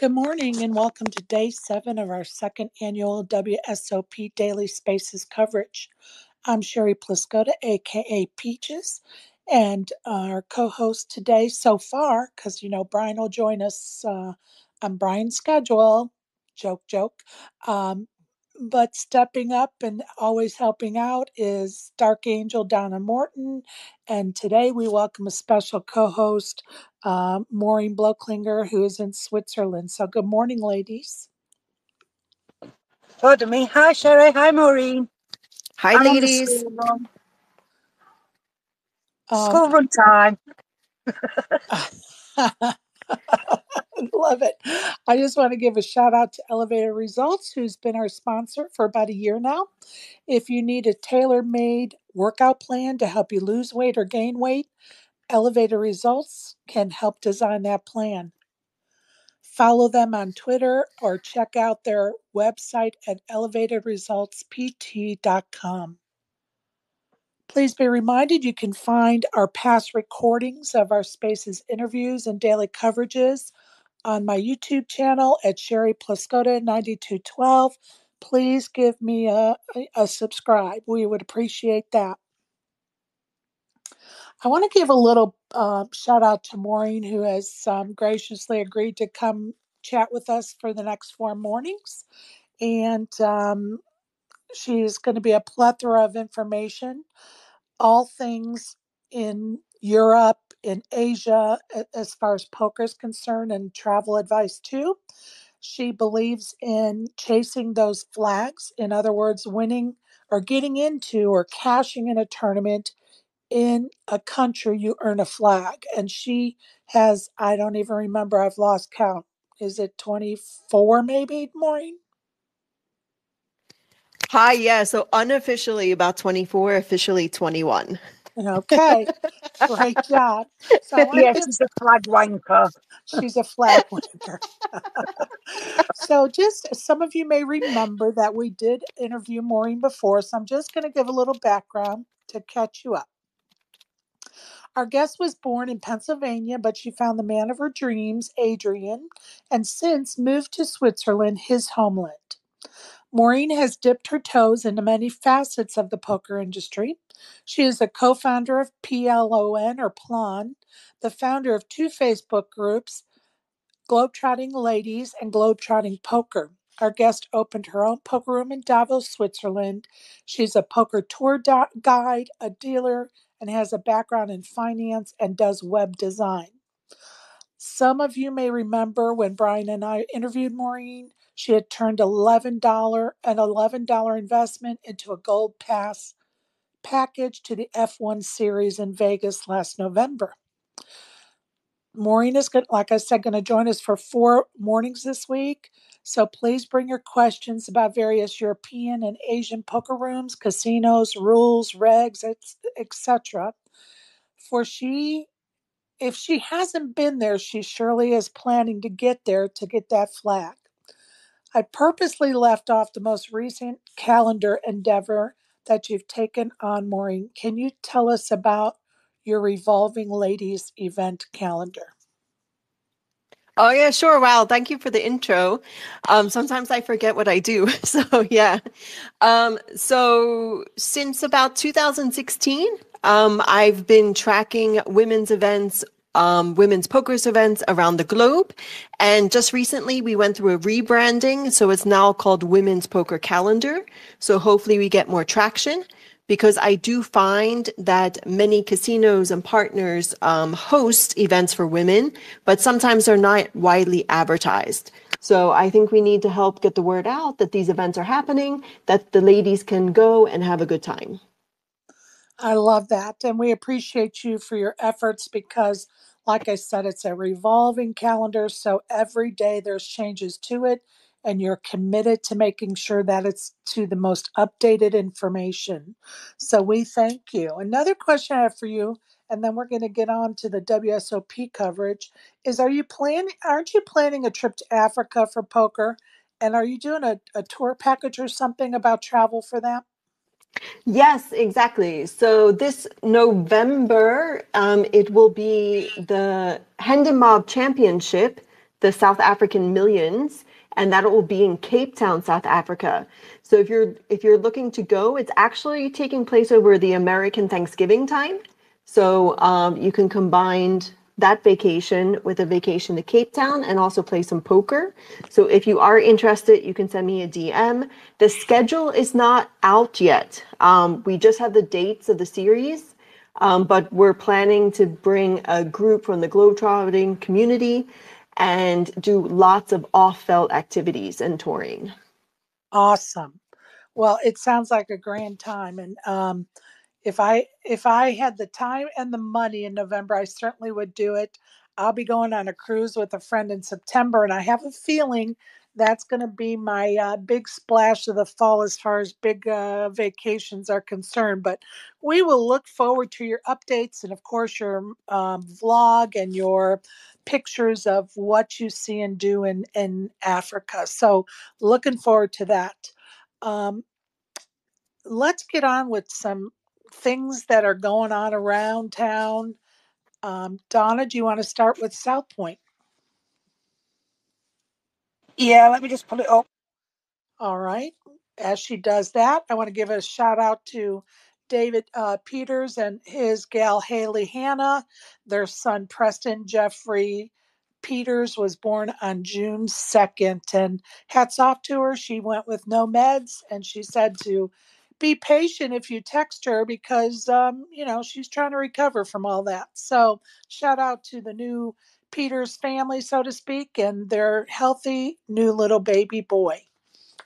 Good morning and welcome to day seven of our second annual WSOP Daily Spaces coverage. I'm Sherry Pluskota, aka Peaches, and our co host today so far, because you know Brian will join us uh, on Brian's schedule. Joke, joke. Um, but stepping up and always helping out is Dark Angel Donna Morton. And today we welcome a special co host, uh, Maureen Bloechlinger, who is in Switzerland. So, good morning, ladies. Hello to me. Hi, Sherry. Hi, Maureen. Hi, I'm ladies. school run. Um, School run time. Love it. I just want to give a shout out to Elevator Results, who's been our sponsor for about a year now. If you need a tailor made workout plan to help you lose weight or gain weight, Elevator Results can help design that plan. Follow them on Twitter or check out their website at elevatorresultspt.com. Please be reminded you can find our past recordings of our Spaces interviews and daily coverages on my YouTube channel at Sherry Pluskota 9212. Please give me a, a, a subscribe. We would appreciate that. I want to give a little uh, shout out to Maureen, who has um, graciously agreed to come chat with us for the next four mornings. And um, she's going to be a plethora of information, all things in Europe, in Asia, as far as poker is concerned, and travel advice too. She believes in chasing those flags. In other words, winning or getting into or cashing in a tournament in a country, you earn a flag. And she has, I don't even remember, I've lost count. Is it 24 maybe, Maureen? Hi, yeah. So unofficially about 24, officially 21. Okay, great job. So I want to Yes, give she's a flag wanker. She's a flag winner. so, just some of you may remember that we did interview Maureen before, so I'm just going to give a little background to catch you up. Our guest was born in Pennsylvania, but she found the man of her dreams, Adrian, and since moved to Switzerland, his homeland. Maureen has dipped her toes into many facets of the poker industry. She is a co founder of PLON or Plan, the founder of two Facebook groups, Globetrotting Ladies and Globetrotting Poker. Our guest opened her own poker room in Davos, Switzerland. She's a poker tour do- guide, a dealer, and has a background in finance and does web design. Some of you may remember when Brian and I interviewed Maureen, she had turned $11 an $11 investment into a gold pass package to the F1 series in Vegas last November. Maureen is going, like I said, going to join us for four mornings this week. So please bring your questions about various European and Asian poker rooms, casinos, rules, regs, etc. For she, if she hasn't been there, she surely is planning to get there to get that flag. I purposely left off the most recent calendar endeavor that you've taken on, Maureen. Can you tell us about your Revolving Ladies event calendar? Oh, yeah, sure. Wow. Thank you for the intro. Um, sometimes I forget what I do. So, yeah. Um, so, since about 2016, um, I've been tracking women's events um, women's poker events around the globe. And just recently, we went through a rebranding. So it's now called Women's Poker Calendar. So hopefully, we get more traction because I do find that many casinos and partners um, host events for women, but sometimes they're not widely advertised. So I think we need to help get the word out that these events are happening, that the ladies can go and have a good time. I love that. And we appreciate you for your efforts because, like I said, it's a revolving calendar. So every day there's changes to it, and you're committed to making sure that it's to the most updated information. So we thank you. Another question I have for you, and then we're going to get on to the WSOP coverage, is are you planning, aren't you planning a trip to Africa for poker? And are you doing a, a tour package or something about travel for that? Yes, exactly. So this November, um, it will be the Hendon Mob Championship the South African Millions, and that will be in Cape Town, South Africa. So if you're if you're looking to go, it's actually taking place over the American Thanksgiving time. So um, you can combine that vacation with a vacation to Cape Town and also play some poker. So if you are interested, you can send me a DM. The schedule is not out yet. Um, we just have the dates of the series, um, but we're planning to bring a group from the Globetrotting community and do lots of off-felt activities and touring. Awesome. Well, it sounds like a grand time, and um, if I if I had the time and the money in November, I certainly would do it. I'll be going on a cruise with a friend in September, and I have a feeling that's going to be my uh, big splash of the fall as far as big uh, vacations are concerned. But we will look forward to your updates and, of course, your um, vlog and your pictures of what you see and do in in Africa. So, looking forward to that. Um, let's get on with some things that are going on around town. Um, Donna, do you want to start with South Point? Yeah, let me just pull it up. All right. As she does that, I want to give a shout out to David uh, Peters and his gal Haley Hannah. Their son Preston Jeffrey Peters was born on June 2nd. And hats off to her. She went with no meds and she said to be patient if you text her because um, you know she's trying to recover from all that. So shout out to the new Peters family, so to speak, and their healthy new little baby boy.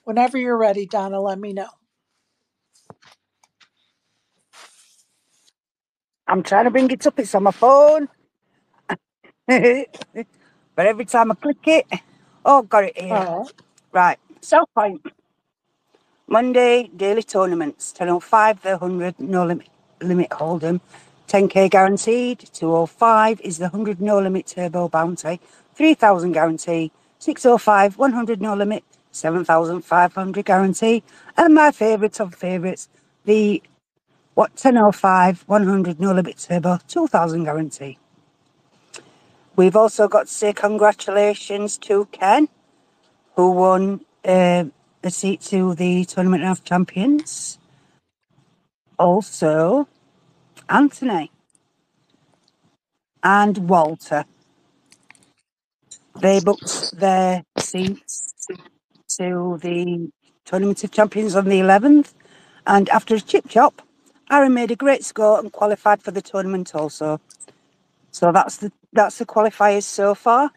Whenever you're ready, Donna, let me know. I'm trying to bring it up. It's on my phone. but every time I click it, oh, got it here. Oh, Right, South Point. Monday, daily tournaments. 10.05, the 100, no limit, limit hold'em. 10k guaranteed. 205 is the 100 no limit turbo bounty. 3000 guarantee. 605, 100 no limit. 7500 guarantee. And my favourite of favourites, the what 1005, 100 no limit turbo, 2000 guarantee. We've also got to say congratulations to Ken, who won uh, a seat to the Tournament of Champions. Also, Anthony and Walter. They booked their seats to the Tournament of Champions on the 11th. And after a chip chop, Aaron made a great score and qualified for the tournament also. So that's the that's the qualifiers so far.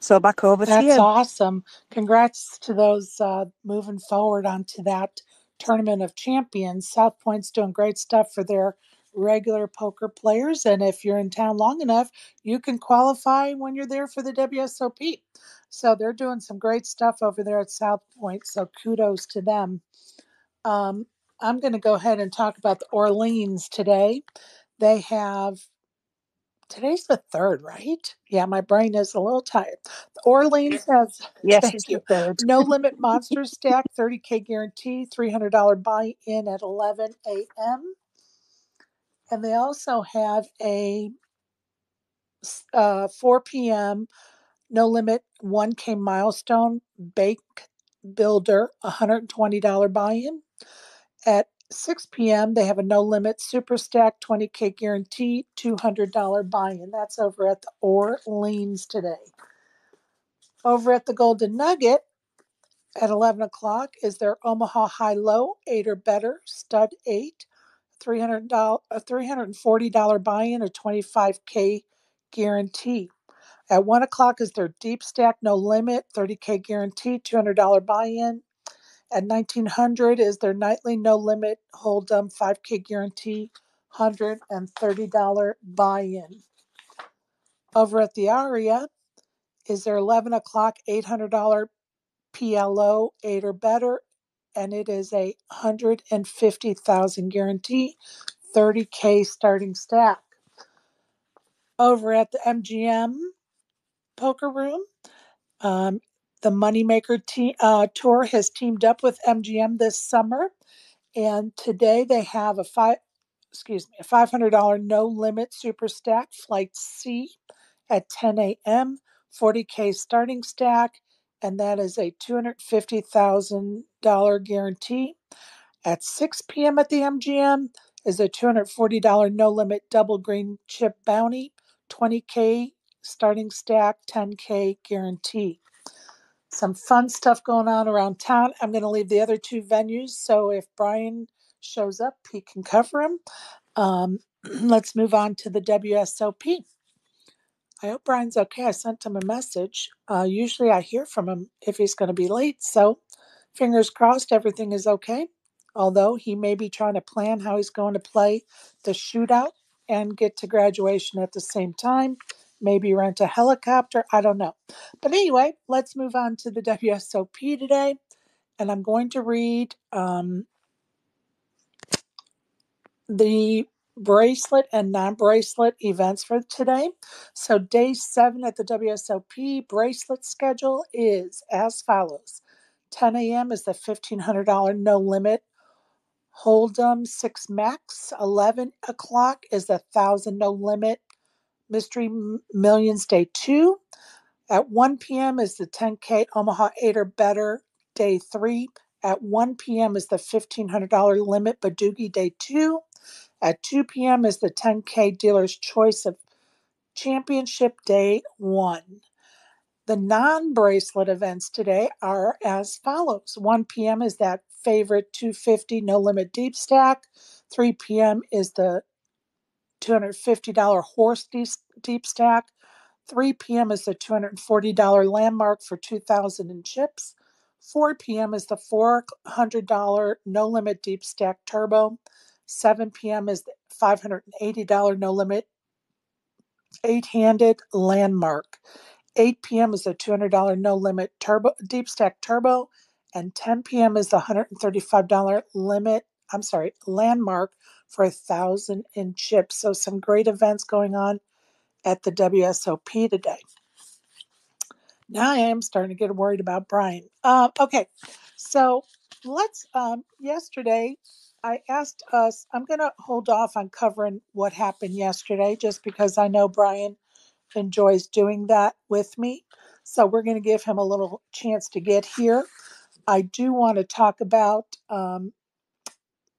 So back over to that's awesome. Congrats to those uh, moving forward onto that tournament of champions. South Point's doing great stuff for their regular poker players. And if you're in town long enough, you can qualify when you're there for the WSOP. So they're doing some great stuff over there at South Point. So kudos to them. Um, I'm going to go ahead and talk about the Orleans today. They have today's the third, right? Yeah, my brain is a little tired. Orleans has Yes, thank you. the third. No limit monster stack, 30k guarantee, $300 buy in at 11 a.m. And they also have a uh, 4 p.m. no limit 1k milestone bake builder, $120 buy in. At 6 p.m., they have a no limit super stack 20k guarantee, $200 buy in. That's over at the Orleans today. Over at the Golden Nugget at 11 o'clock is their Omaha High Low, eight or better, stud eight, $300, a $340 buy in, or 25k guarantee. At 1 o'clock is their Deep Stack No Limit, 30k guarantee, $200 buy in. At 1900 is their nightly no limit hold'em 5k guarantee, $130 buy in. Over at the Aria is their 11 o'clock $800 PLO, eight or better, and it is a 150,000 guarantee, 30k starting stack. Over at the MGM Poker Room, um, the Moneymaker te- uh, Tour has teamed up with MGM this summer, and today they have a five, excuse me, a five hundred dollar no limit super stack flight C at 10 a.m. 40K starting stack, and that is a $250,000 guarantee. At 6 p.m. at the MGM is a $240 no limit double green chip bounty, 20K starting stack, 10K guarantee. Some fun stuff going on around town. I'm going to leave the other two venues, so if Brian shows up, he can cover them. Um, let's move on to the WSOP. I hope Brian's okay. I sent him a message. Uh, usually I hear from him if he's going to be late. So fingers crossed everything is okay. Although he may be trying to plan how he's going to play the shootout and get to graduation at the same time. Maybe rent a helicopter. I don't know. But anyway, let's move on to the WSOP today. And I'm going to read um, the bracelet and non bracelet events for today. So, day seven at the WSOP bracelet schedule is as follows 10 a.m. is the $1,500 no limit Hold'em 6 max. 11 o'clock is the 1000 no limit Mystery Millions Day 2. At 1 p.m. is the 10K Omaha 8 or better Day 3. At 1 p.m. is the $1,500 limit Badugi Day 2. At 2 p.m. is the 10K Dealer's Choice of Championship Day 1. The non bracelet events today are as follows 1 p.m. is that favorite 250 no limit deep stack, 3 p.m. is the $250 horse deep stack, 3 p.m. is the $240 landmark for 2000 in chips. 4 p.m. is the $400 no limit deep stack turbo. 7 p.m. is the $580 no limit eight handed landmark. 8 p.m. is the $200 no limit turbo deep stack turbo. And 10 p.m. is the $135 limit, I'm sorry, landmark for a thousand in chips. So some great events going on at the WSOP today. Now I am starting to get worried about Brian. Uh, okay, so let's. Um, yesterday, I asked us. I'm going to hold off on covering what happened yesterday, just because I know Brian enjoys doing that with me. So we're going to give him a little chance to get here. I do want to talk about. Um,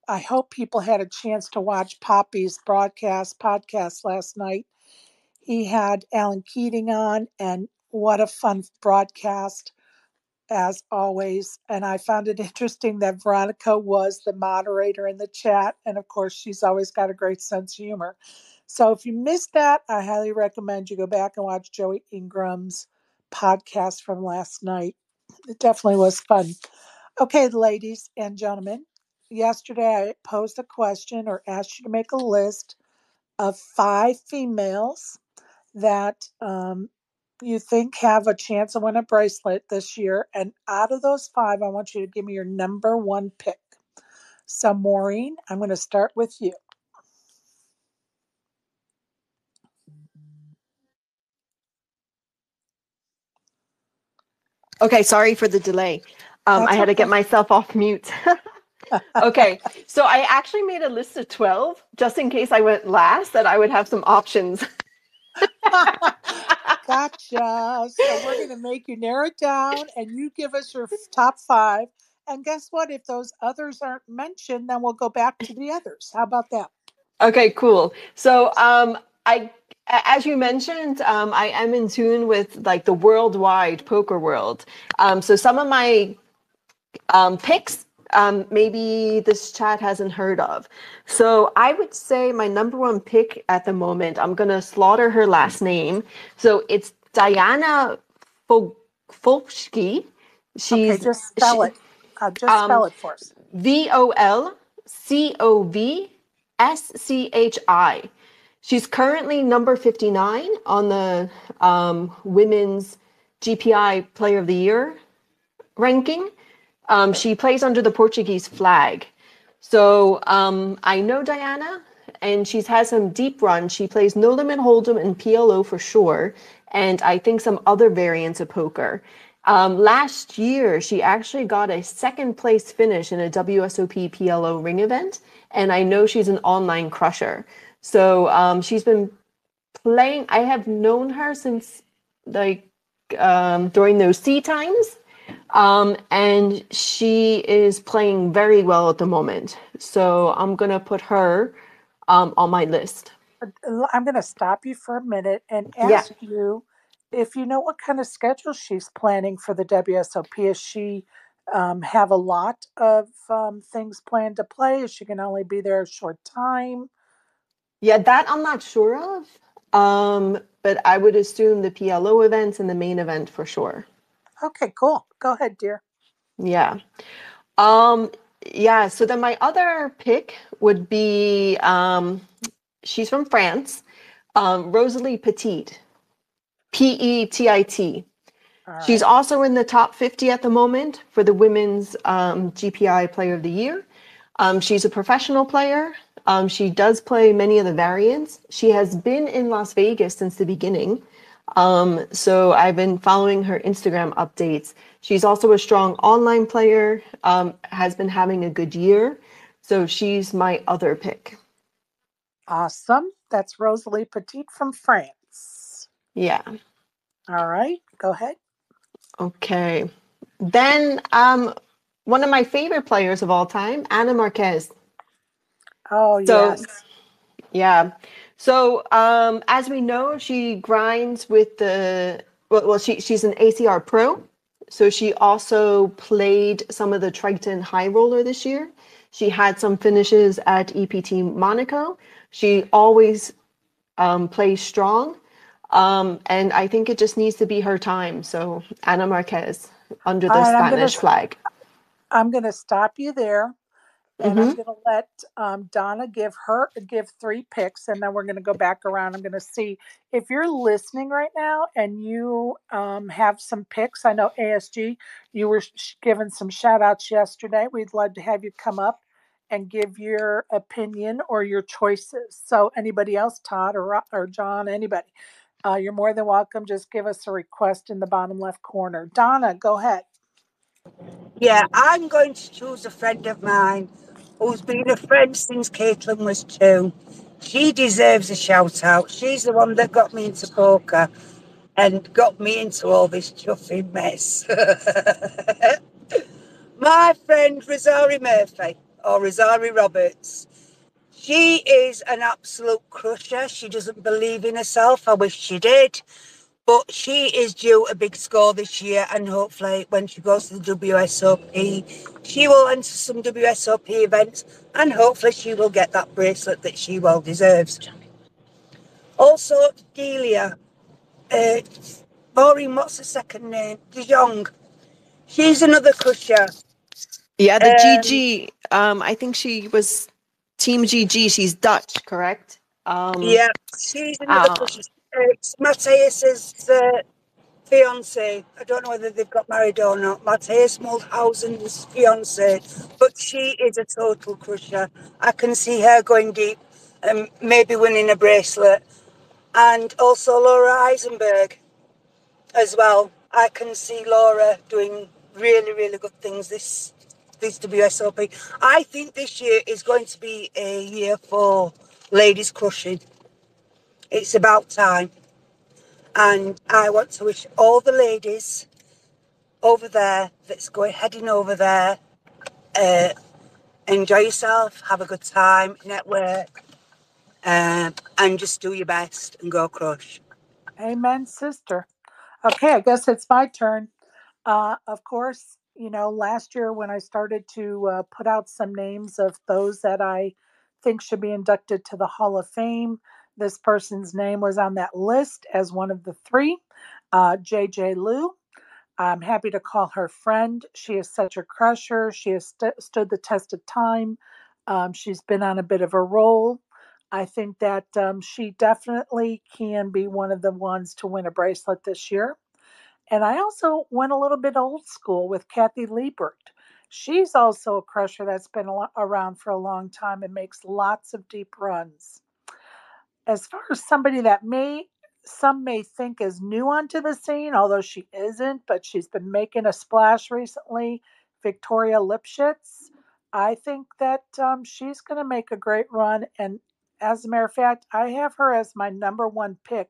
I hope people had a chance to watch Poppy's broadcast podcast last night. He had Alan Keating on, and what a fun broadcast, as always. And I found it interesting that Veronica was the moderator in the chat. And of course, she's always got a great sense of humor. So if you missed that, I highly recommend you go back and watch Joey Ingram's podcast from last night. It definitely was fun. Okay, ladies and gentlemen, yesterday I posed a question or asked you to make a list of five females that um, you think have a chance to win a bracelet this year. And out of those five, I want you to give me your number one pick. So, Maureen, I'm going to start with you. Okay, sorry for the delay. Um, I had to get myself off mute. okay, so I actually made a list of 12 just in case I went last, that I would have some options. gotcha. So we're going to make you narrow it down and you give us your top five. And guess what? If those others aren't mentioned, then we'll go back to the others. How about that? Okay, cool. So um, I as you mentioned, um, I am in tune with like the worldwide poker world. Um, so some of my um, picks, um, maybe this chat hasn't heard of. So I would say my number one pick at the moment. I'm gonna slaughter her last name. So it's Diana Volsky. She's okay, just spell she, it. Uh, just um, spell it for us. V O L C O V S C H I. She's currently number 59 on the um, women's GPI Player of the Year ranking. Um, she plays under the Portuguese flag. So um, I know Diana, and she's had some deep runs. She plays No Limit Hold'em and PLO for sure, and I think some other variants of poker. Um, last year, she actually got a second place finish in a WSOP PLO ring event, and I know she's an online crusher. So um, she's been playing. I have known her since like um, during those sea times. Um, and she is playing very well at the moment. So I'm going to put her um, on my list. I'm going to stop you for a minute and Yeah. ask you if you know what kind of schedule she's planning for the WSOP. Is she um, have a lot of um, things planned to play? Is she going to only be there a short time? Yeah, that I'm not sure of. Um, but I would assume the PLO events and the main event for sure. Okay, cool. Go ahead, dear. Yeah. Um, yeah, so then my other pick would be um, she's from France, um, Rosalie Petit, P E T I T. Right. She's also in the top 50 at the moment for the Women's um, GPI Player of the Year. Um, she's a professional player. Um, she does play many of the variants. She has been in Las Vegas since the beginning. Um, so I've been following her Instagram updates. She's also a strong online player, um, has been having a good year. So she's my other pick. Awesome. That's Rosalie Petit from France. Yeah. All right, go ahead. Okay. Then um, one of my favorite players of all time, Anna Marquez. Oh, So- yes. Yeah. So um, as we know, she grinds with the well, well she she's an ACR pro. So she also played some of the Triton High Roller this year. She had some finishes at EPT Monaco. She always um, plays strong. Um, and I think it just needs to be her time. So Anna Marquez under the right, I'm gonna Spanish flag. I'm going to stop you there. And I'm Mm-hmm. going to let um, Donna give her give three picks, and then we're going to go back around. I'm going to see if you're listening right now and you um, have some picks. I know ASG, you were sh- given some shout outs yesterday. We'd love to have you come up and give your opinion or your choices. So anybody else, Todd or or John, anybody, uh, you're more than welcome. Just give us a request in the bottom left corner. Donna, go ahead. Yeah, I'm going to choose a friend of mine who's been a friend since Caitlin was two. She deserves a shout out. She's the one that got me into poker and got me into all this chuffing mess. My friend Rosarie Murphy or Rosarie Roberts. She is an absolute crusher. She doesn't believe in herself. I wish she did. But she is due a big score this year, and hopefully, when she goes to the WSOP, she will enter some WSOP events, and hopefully, she will get that bracelet that she well deserves. Also, Delia, uh, Maureen, what's the second name? De Jong. She's another crusher. Yeah, the Um, GG. Um, I think she was Team GG. She's Dutch, correct? Um, Yeah, she's another Ah. crusher. It's Matthias's uh, fiance. I don't know whether they've got married or not. Matthias Muldhausen's fiance, but she is a total crusher. I can see her going deep and maybe winning a bracelet. And also Laura Eisenberg as well. I can see Laura doing really, really good things this this WSOP. I think this year is going to be a year for ladies crushing. It's about time. And I want to wish all the ladies over there that's going heading over there, uh, enjoy yourself, have a good time, network, um, and just do your best and go crush. Amen, sister. Okay, I guess it's my turn. Uh, of course, you know, last year when I started to uh, put out some names of those that I think should be inducted to the Hall of Fame, this person's name was on that list as one of the three. Uh, JJ Liu. I'm happy to call her friend. She is such a crusher. She has st- stood the test of time. Um, she's been on a bit of a roll. I think that um, she definitely can be one of the ones to win a bracelet this year. And I also went a little bit old school with Kathy Liebert. She's also a crusher that's been around for a long time and makes lots of deep runs. As far as somebody that may some may think is new onto the scene, although she isn't, but she's been making a splash recently, Victoria Livschitz. I think that um, she's going to make a great run. And as a matter of fact, I have her as my number one pick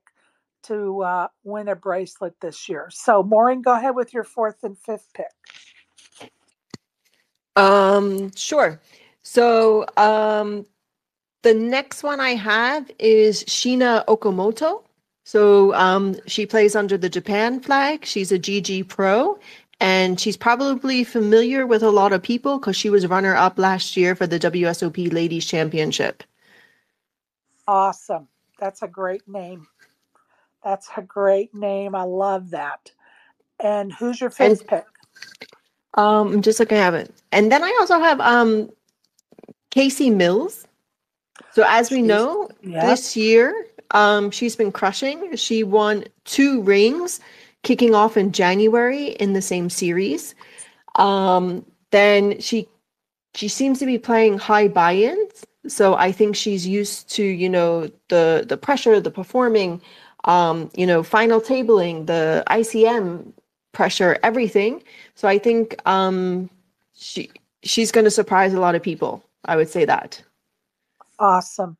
to uh, win a bracelet this year. So, Maureen, go ahead with your fourth and fifth pick. Um, sure. So, um, the next one I have is Shiina Okamoto. So, um, she plays under the Japan flag. She's a GG pro, and she's probably familiar with a lot of people because she was runner up last year for the WSOP Ladies Championship. Awesome. That's a great name. That's a great name. I love that. And who's your fifth And- pick? Um, I'm just looking at it. And then I also have um Casey Mills. So as we know, Yeah. this year, um, she's been crushing. She won two rings, kicking off in January in the same series. Um, then she she seems to be playing high buy-ins. So I think she's used to, you know, the the pressure, the performing, um, you know, final tabling, the ICM pressure, everything. So I think um, she she's going to surprise a lot of people. I would say that. Awesome.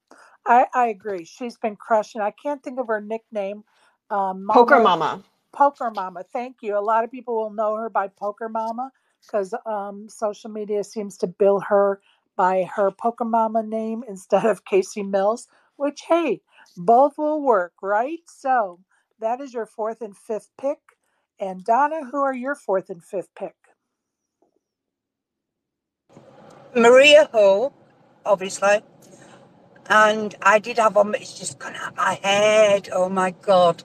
I, I agree. She's been crushing. I can't think of her nickname. Um, Poker Mama- Mama. Poker Mama. Thank you. A lot of people will know her by Poker Mama because um, social media seems to bill her by her Poker Mama name instead of Casey Mills, which, hey, both will work, right? So that is your fourth and fifth pick. And Donna, who are your fourth and fifth pick? Maria Ho, obviously. And I did have one, but it's just gone out my head. Oh my god.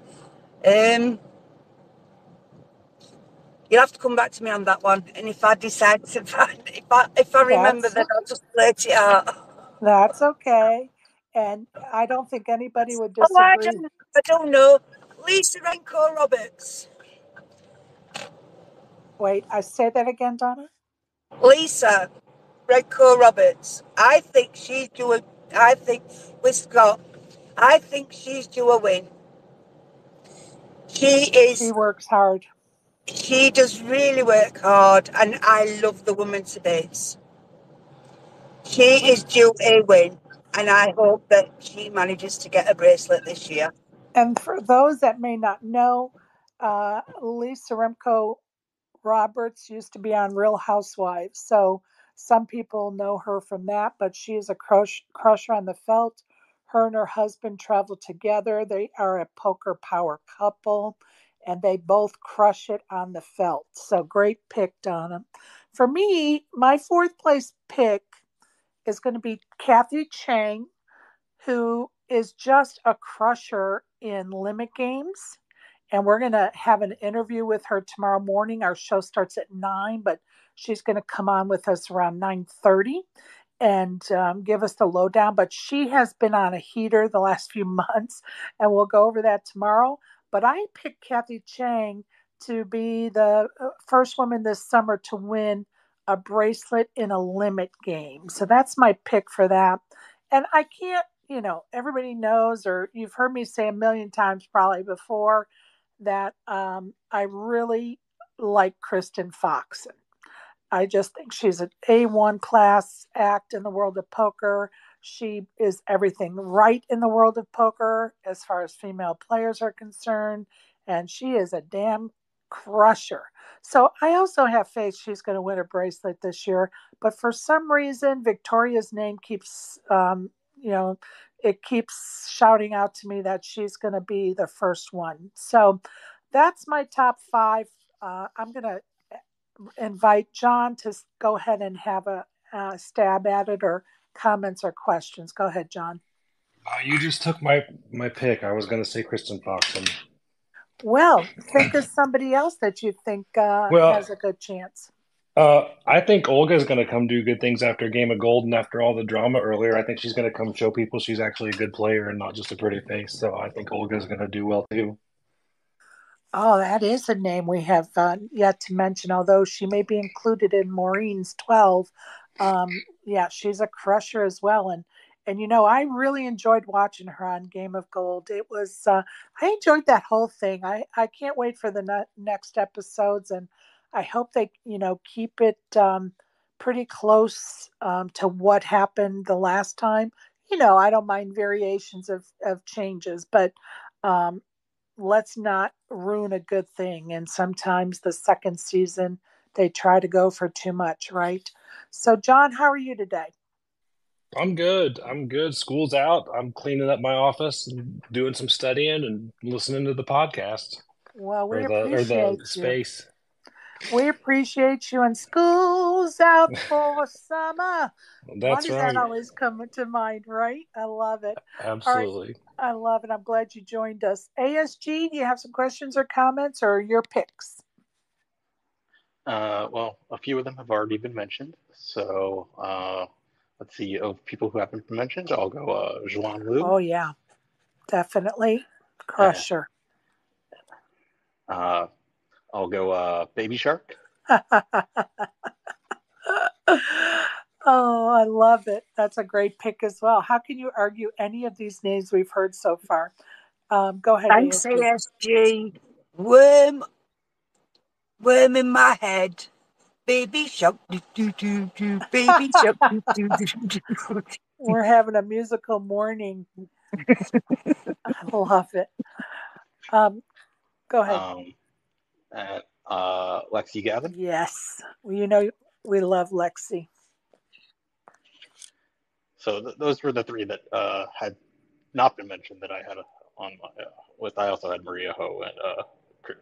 Um, you'll have to come back to me on that one. And if I decide to find, if I if I remember, then I'll just blurt it out. That's okay. And I don't think anybody would Oh, I disagree. don't, I don't know. Lisa Renko Roberts. Wait, I say that again, Donna? Lisa Renko Roberts. I think she's a. I think with Scott. I think she's due a win. She is. She works hard. She does really work hard, and I love the woman to bits. She is due a win, and I hope that she manages to get a bracelet this year. And for those that may not know, uh, Lisa Remco Roberts used to be on Real Housewives. So some people know her from that, but she is a crush, crusher on the felt. Her and her husband travel together. They are a poker power couple and they both crush it on the felt. So great pick, Donna. For me, my fourth place pick is going to be Kathy Chang, who is just a crusher in limit games. And we're going to have an interview with her tomorrow morning. Our show starts at 9, but she's going to come on with us around 9.30 and um, give us the lowdown. But she has been on a heater the last few months, and we'll go over that tomorrow. But I picked Kathy Chang to be the uh, first woman this summer to win a bracelet in a limit game. So that's my pick for that. And I can't, you know, everybody knows, or you've heard me say a million times probably before, that um, I really like Kristen Fox. I just think she's an A1 class act in the world of poker. She is everything right in the world of poker as far as female players are concerned. And she is a damn crusher. So I also have faith she's going to win a bracelet this year. But for some reason, Victoria's name keeps, um, you know, it keeps shouting out to me that she's going to be the first one. So that's my top five. Uh, I'm going to invite John to go ahead and have a, a stab at it or comments or questions. Go ahead, John. Uh, you just took my my pick. I was going to say Kristen Fox. And Well, think of somebody else that you think uh, Well- has a good chance. uh, I think Olga's going to come do good things after Game of Gold and after all the drama earlier. I think she's going to come show people she's actually a good player and not just a pretty face. So I think Olga's going to do well too. Oh, that is a name we have uh, yet to mention, although she may be included in Maureen's 12. Um, yeah, she's a crusher as well. And, and you know, I really enjoyed watching her on Game of Gold. It was, uh, I enjoyed that whole thing. I, I can't wait for the ne- next episodes. And I hope they, you know, keep it um, pretty close um, to what happened the last time. You know, I don't mind variations of, of changes, but um, let's not ruin a good thing. And sometimes the second season, they try to go for too much, right? So, John, how are you today? I'm good. I'm good. School's out. I'm cleaning up my office and doing some studying and listening to the podcast Well, we or the or appreciate the you. space. We appreciate you. And school's out for summer. That's Why That's does right. that always come to mind, right? I love it. Absolutely. I love it. I'm glad you joined us. ASG, do you have some questions or comments or your picks? Uh, well, a few of them have already been mentioned. So uh, let's see. Of people who haven't been mentioned, I'll go uh, Juan Lu. Oh, yeah, definitely. Crusher. Uh, I'll go uh, Baby Shark. oh, I love it. That's a great pick as well. How can you argue any of these names we've heard so far? Um, go ahead. Thanks, ASG. ASG. Worm, worm in my head. Baby shark, do, do, do, do. Baby shark, do, do, do, do. We're having a musical morning. I love it. Um, go ahead. Um, and uh, Lexy Gavin. yes. Well, you know, we love Lexy. So th- those were the three that uh, had not been mentioned that I had on my uh, with. I also had Maria Ho and uh,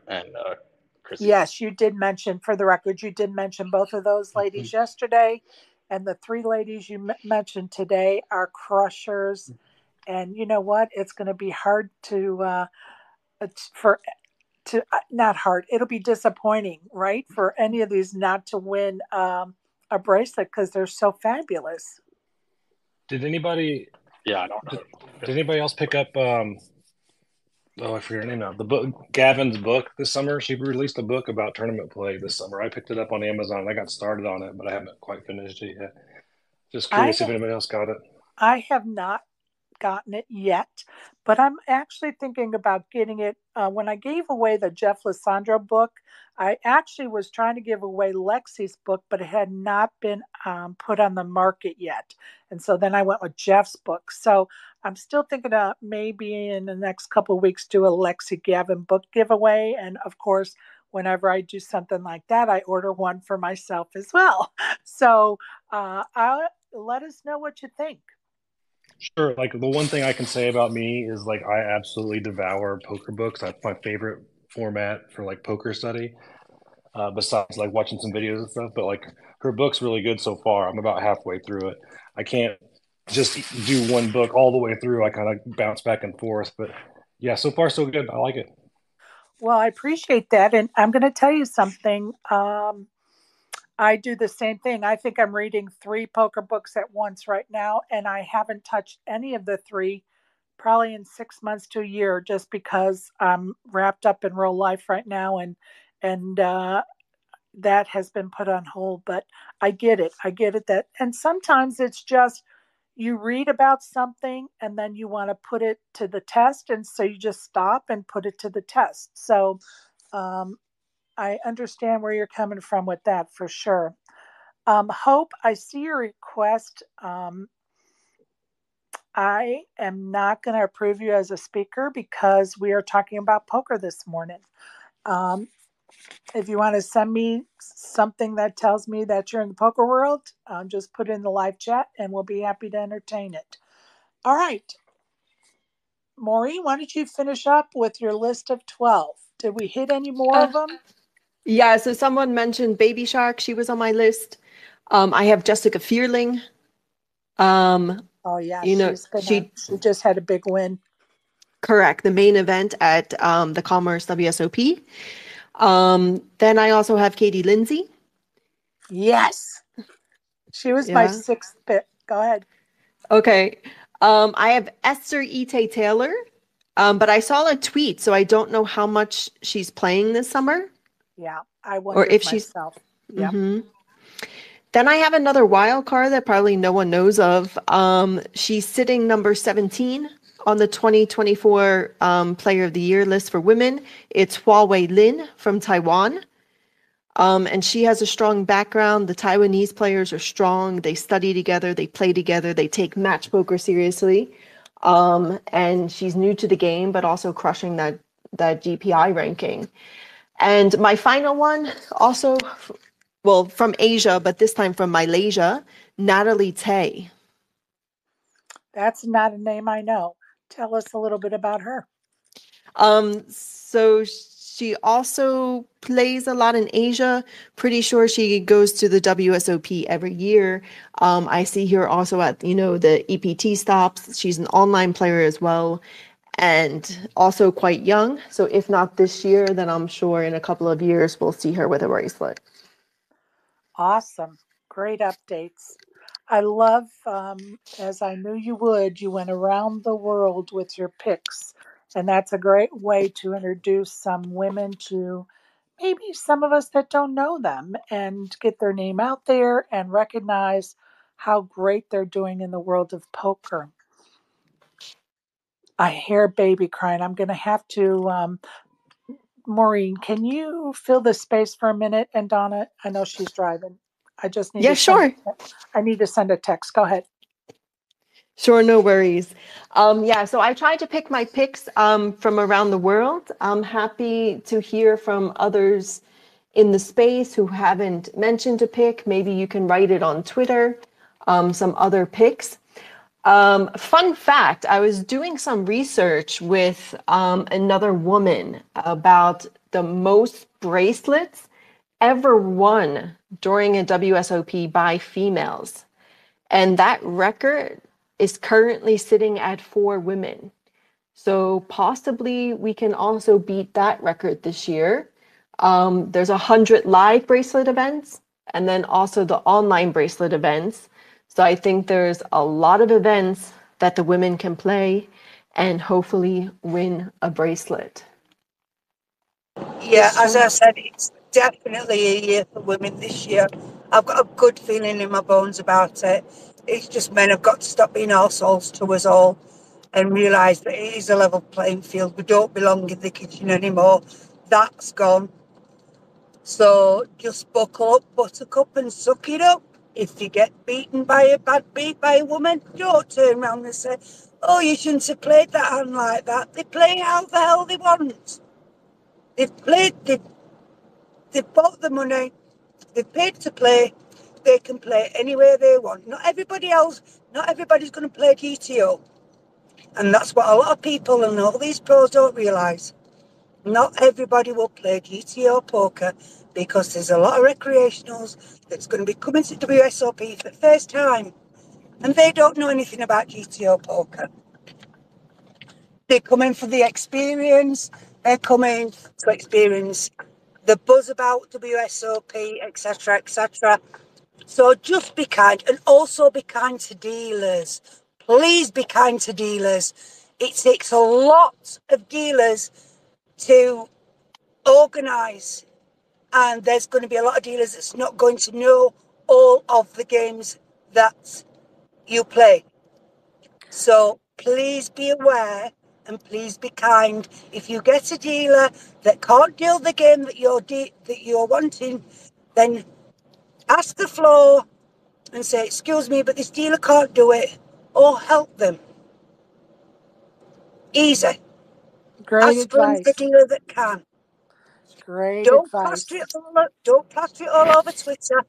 and uh, Chrissy. Yes, you did mention, for the record, you did mention both of those ladies yesterday. And the three ladies you m- mentioned today are crushers. And you know what? It's going to be hard to, uh, it's for, to, uh, not hard, it'll be disappointing, right? For any of these not to win um, a bracelet because they're so fabulous. Did anybody Yeah, I don't know. did anybody else pick up um oh I forget her name now. The book Gavin's book this summer. She released a book about tournament play this summer. I picked it up on Amazon. I got started on it, but I haven't quite finished it yet. Just curious I- if anybody else got it. I have not gotten it yet, but I'm actually thinking about getting it. Uh, when I gave away the Jeff Lisandro book, I actually was trying to give away Lexy's book, but it had not been um, put on the market yet. And so then I went with Jeff's book. So I'm still thinking of maybe in the next couple weeks do a Lexy Gavin book giveaway. And of course, whenever I do something like that, I order one for myself as well. So uh, I'll let us know what you think. Sure. Like the one thing I can say about me is like I absolutely devour poker books. That's my favorite format for like poker study. Uh, besides like watching some videos and stuff, but like her book's really good so far. I'm about halfway through it. I can't just do one book all the way through. I kind of bounce back and forth, but yeah, so far so good. I like it. Well, I appreciate that. And I'm going to tell you something. Um, I do the same thing. I think I'm reading three poker books at once right now, and I haven't touched any of the three probably in six months to a year just because I'm wrapped up in real life right now and and uh that has been put on hold but i get it i get it that and sometimes it's just you read about something and then you want to put it to the test and so you just stop and put it to the test so um, i understand where you're coming from with that for sure um, hope i see your request um, i am not going to approve you as a speaker because we are talking about poker this morning um, if you want to send me something that tells me that you're in the poker world, um, just put it in the live chat and we'll be happy to entertain it. All right. Maureen, why don't you finish up with your list of 12? Did we hit any more of them? Yeah, so someone mentioned Baby Shark. She was on my list. Um, I have Jessica Fearling. Um, Oh, yeah. You know, gonna, she- she just had a big win. correct, the main event at um, the Commerce WSOP. Um, then I also have Katie Lindsay. Yes. She was my sixth pick. Go ahead. Okay. Um, I have Esther Ite Taylor, um, but I saw a tweet, so I don't know how much she's playing this summer. Yeah. I wondered if she's- myself. Yeah. Mhm. Then I have another wild card that probably no one knows of. Um, she's sitting number 17 on the 2024 um, Player of the Year list for women. It's Huawei Lin from Taiwan. Um, and she has a strong background. The Taiwanese players are strong. They study together, they play together, they take match poker seriously. Um, and she's new to the game, but also crushing that that GPI ranking. And my final one, also, well, from Asia, but this time from Malaysia, Natalie Tay. That's not a name I know. Tell us a little bit about her. Um, so she also plays a lot in Asia. Pretty sure she goes to the WSOP every year. Um, I see her also at you know the EPT stops. She's an online player as well, and also quite young. So if not this year, then I'm sure in a couple of years we'll see her with a bracelet. Awesome. Great updates. I love, um, as I knew you would, you went around the world with your picks. And that's a great way to introduce some women to maybe some of us that don't know them and get their name out there and recognize how great they're doing in the world of poker. I hear baby crying. I'm going to have to, um, Maureen, can you fill the space for a minute? And Donna, I know she's driving. I just need Yeah, send sure. I need to send a text. Go ahead. Sure, no worries. Um, yeah, so I tried to pick my picks um, from around the world. I'm happy to hear from others in the space who haven't mentioned a pick. Maybe you can write it on Twitter, um, some other picks. Um, fun fact I was doing some research with um, another woman about the most bracelets ever won during a WSOP by females. And that record is currently sitting at four women. So possibly we can also beat that record this year. Um, there's a hundred live bracelet events and then also the online bracelet events. So I think there's a lot of events that the women can play and hopefully win a bracelet. Yeah, as I said, it's definitely a year for women this year. I've got a good feeling in my bones about it. It's just men have got to stop being arseholes to us all and realise that it is a level playing field. We don't belong in the kitchen anymore. That's gone. So just buckle up, buttercup, and suck it up. If you get beaten by a bad beat by a woman, don't turn around and say, Oh, you shouldn't have played that hand like that. They play how the hell they want. They've played, they've, they've bought the money, they've paid to play, they can play anywhere they want. Not everybody else, not everybody's going to play GTO. And that's what a lot of people and all these pros don't realise. Not everybody will play GTO poker because there's a lot of recreationals that's going to be coming to WSOP for the first time and they don't know anything about GTO poker. They're coming for the experience, they're coming to experience the buzz about WSOP, etc., etc. So just be kind and also be kind to dealers. Please be kind to dealers. It takes a lot of dealers to organise, and there's going to be a lot of dealers that's not going to know all of the games that you play. So please be aware and please be kind. If you get a dealer that can't deal the game that you're de- that you're wanting, then ask the floor and say, "Excuse me, but this dealer can't do it," or help them. Easy. Great Ask advice. the dealer that can. Great Don't advice. plaster it all. Don't plaster it all over Twitter.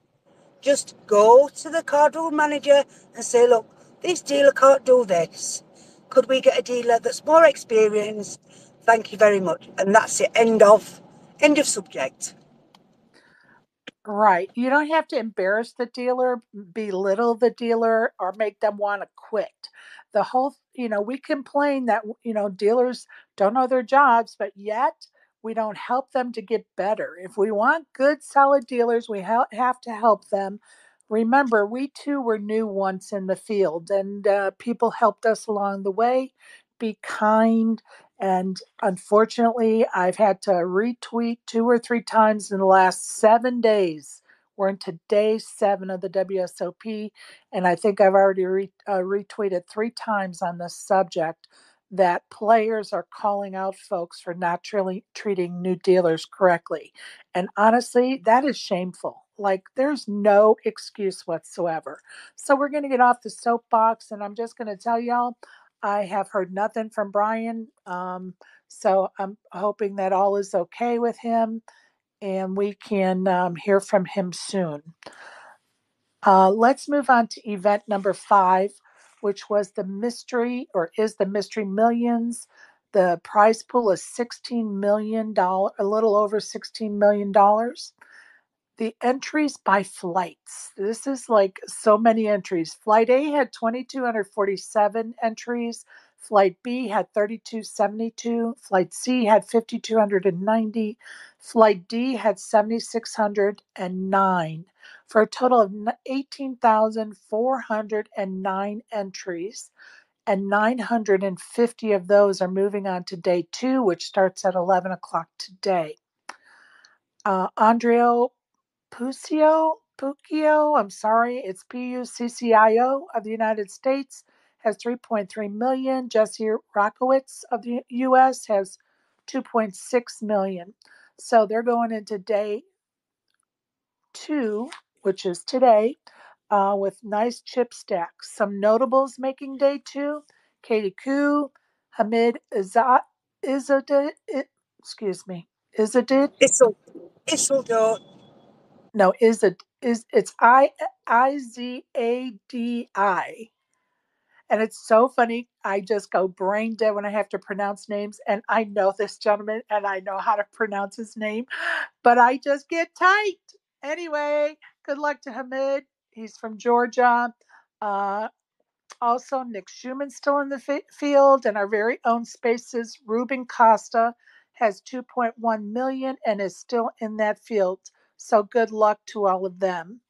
Just go to the card room manager and say, "Look, this dealer can't do this. Could we get a dealer that's more experienced? Thank you very much." And that's it. End of. End of subject. Right. You don't have to embarrass the dealer, belittle the dealer, or make them want to quit. The whole, you know, we complain that, you know, dealers don't know their jobs, but yet we don't help them to get better. If we want good, solid dealers, we ha- have to help them. Remember, we too were new once in the field, and uh, people helped us along the way. Be kind. And unfortunately, I've had to retweet two or three times in the last seven days. We're into day seven of the WSOP, and I think I've already re- uh, retweeted three times on this subject that players are calling out folks for not truly treating new dealers correctly. And honestly, that is shameful. Like, there's no excuse whatsoever. So, we're going to get off the soapbox, and I'm just going to tell y'all I have heard nothing from Brian. Um, So I'm hoping that all is okay with him and we can um, hear from him soon. Uh, let's move on to event number five, which was the mystery or is the mystery millions. The prize pool is $16 million, a little over $16 million the entries by flights. This is like so many entries. Flight A had 2,247 entries. Flight B had 3,272. Flight C had 5,290. Flight D had 7,609 for a total of 18,409 entries. And 950 of those are moving on to day two, which starts at 11 o'clock today. Uh, Andrea Puccio, Puccio, I'm sorry, it's P-U-C-C-I-O of the United States has 3.3 million. Jesse Rockowitz of the U.S. has 2.6 million. So they're going into day two, which is today, uh, with nice chip stacks. Some notables making day two: Katie Koo, Hamid Izzad, Izzadid, excuse me, Izzadid. Isildur. No, is it is it's I I Z A D I. And it's so funny. I just go brain dead when I have to pronounce names. And I know this gentleman and I know how to pronounce his name, but I just get tight. Anyway, good luck to Hamid. He's from Georgia. Uh, also, Nick Schulman still in the f- field, and our very own Spaces Ruben Costa has 2.1 million and is still in that field. So good luck to all of them.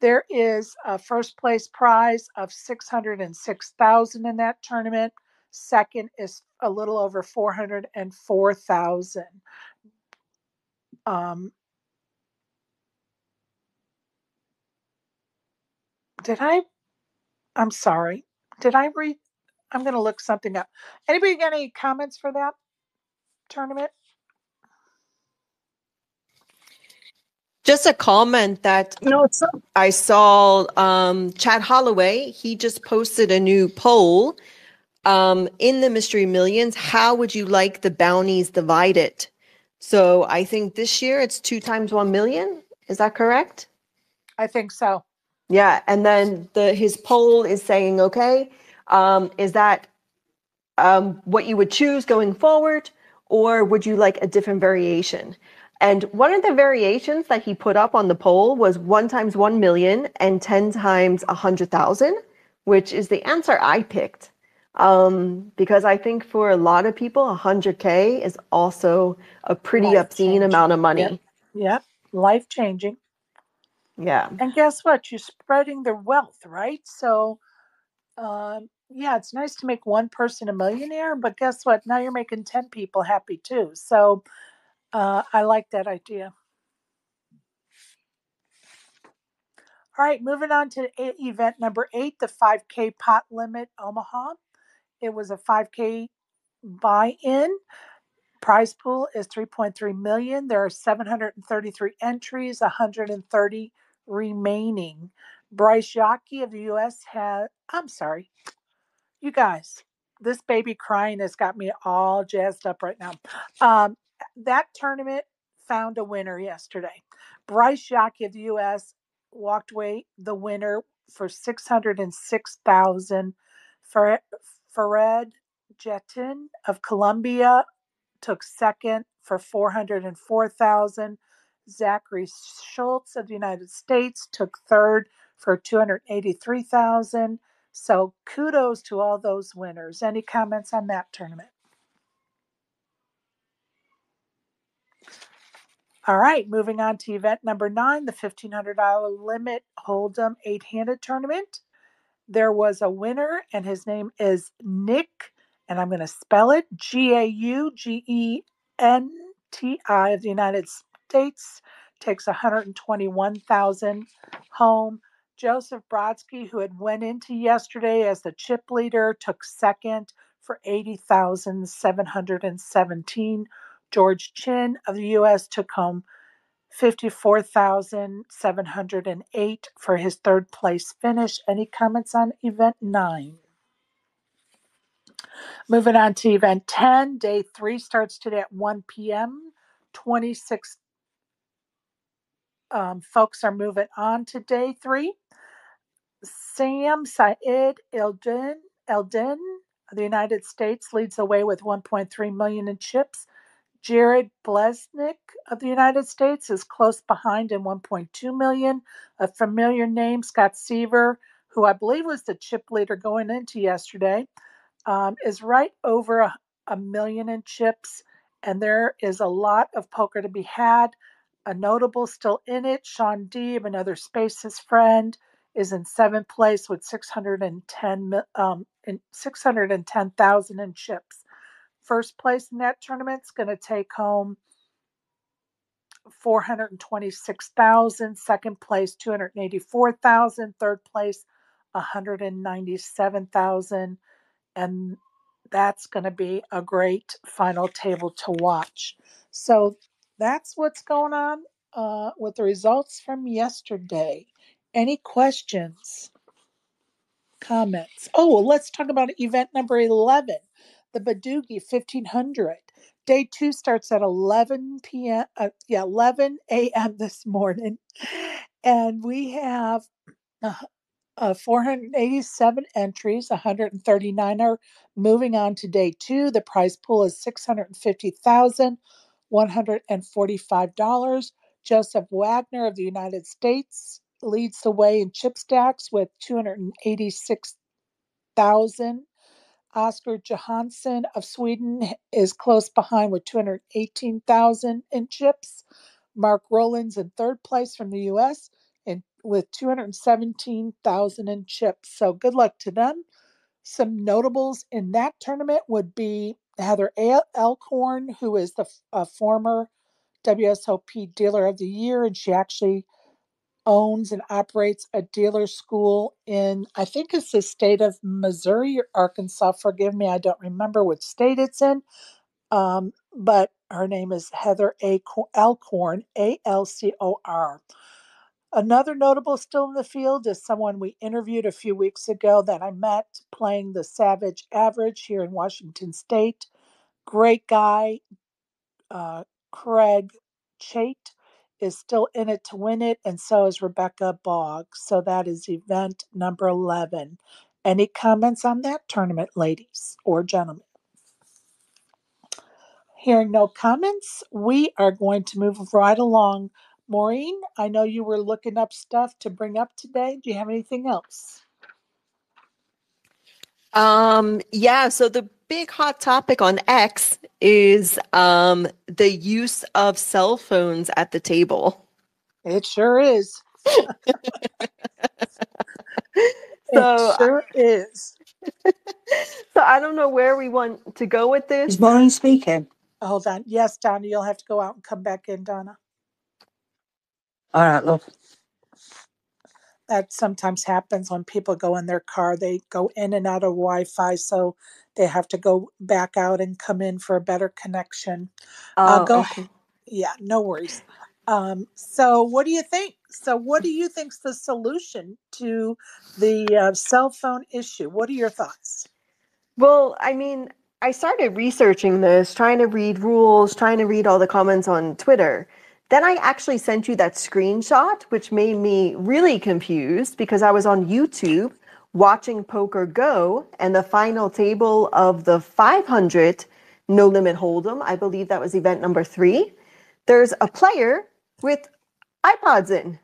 There is a first place prize of 606,000 in that tournament. Second is a little over 404,000. Um, did I? I'm sorry. Did I read? I'm going to look something up. Anybody got any comments for that tournament? Just a comment that No, so I saw um, Chad Holloway. He just posted a new poll um, in the Mystery Millions. How would you like the bounties divided? So I think this year it's two times one million. Is that correct? I think so. Yeah, and then the his poll is saying, okay, um, is that um, what you would choose going forward, or would you like a different variation? And one of the variations that he put up on the poll was one times one million and ten times a hundred thousand, which is the answer I picked. Um, because I think for a lot of people, a 100K is also a pretty Life obscene changing. amount of money. Yep. Yep. Life changing. Yeah. And guess what? You're spreading their wealth, right? So, um, yeah, it's nice to make one person a millionaire, but guess what? Now you're making 10 people happy too. So, uh, I like that idea. All right, moving on to event number eight, the 5K pot limit Omaha. It was a 5K buy in. Prize pool is 3.3 million. There are 733 entries, 130 remaining. Bryce Yockey of the U.S. had, I'm sorry, you guys, this baby crying has got me all jazzed up right now. Um, that tournament found a winner yesterday. Bryce Yockey of the U.S. walked away the winner for 606,000. for Farid Jattin of Colombia took second for 404,000. Zachary Schultz of the United States took third for 283,000. So kudos to all those winners. Any comments on that tournament? All right, moving on to event number nine, the $1,500 limit Hold'em eight handed tournament. There was a winner, and his name is Nick, and I'm going to spell it G A U G E N T I of the United States. Takes 121,000 home. Joseph Brodsky, who had went into yesterday as the chip leader, took second for 80,717. George Chin of the U.S. took home 54,708 for his third place finish. Any comments on event nine? Moving on to event 10, day three starts today at 1 p.m. 26 um, folks are moving on to day three. Sam Said Eldin, Eldin the United States leads the way with 1.3 million in chips. Jared Blesnick of the United States is close behind in 1.2 million. A familiar name, Scott Seaver, who I believe was the chip leader going into yesterday, um, is right over a, a million in chips. And there is a lot of poker to be had. A notable still in it, Shaun Deeb, another Spaces friend, is in seventh place with 610 um, in 610,000 in chips. First place in that tournament is going to take home 426,000, second place 284,000, third place 197,000 and that's going to be a great final table to watch. So that's what's going on uh, with the results from yesterday. Any questions? Comments? Oh, well, let's talk about event number 11, the Badugi 1500. Day two starts at 11 p.m. Uh, yeah, 11 a.m. this morning. And we have uh, uh, 487 entries, 139 are moving on to day two. The prize pool is $650,145. Joseph Wagner of the United States leads the way in chip stacks with 286,000. Oscar Johansson of Sweden is close behind with 218,000 in chips. Mark Rollins in third place from the US and with 217,000 in chips. So good luck to them. Some notables in that tournament would be Heather Alcorn, who is the a former WSOP Dealer of the Year, and she actually owns and operates a dealer school in, I think it's the state of Missouri or Arkansas. Forgive me, I don't remember which state it's in. Um, but her name is Heather. Alcorn, A L C O R. Another notable still in the field is someone we interviewed a few weeks ago that I met playing the Savage Average here in Washington State. Great guy, uh, Craig Chait is still in it to win it, and so is Rebecca Boggs. So that is event number 11. Any comments on that tournament, ladies or gentlemen? Hearing no comments, we are going to move right along. Maureen, I know you were looking up stuff to bring up today. Do you have anything else? Um, yeah, so the big hot topic on X is um, the use of cell phones at the table. It sure is. so it sure is. so I don't know where we want to go with this. Is Maureen speaking? Hold on. Yes, Donna, you'll have to go out and come back in, Donna. All right, love. That sometimes happens when people go in their car. They go in and out of Wi Fi, so they have to go back out and come in for a better connection. Uh, Oh, go okay. Yeah, no worries. Um, so, what do you think? So, what do you think's the solution to the uh, cell phone issue? What are your thoughts? Well, I mean, I started researching this, trying to read rules, trying to read all the comments on Twitter. Then I actually sent you that screenshot, which made me really confused because I was on YouTube watching PokerGO and the final table of the 500 No Limit Hold'em. I believe that was event number three. There's a player with iPods in.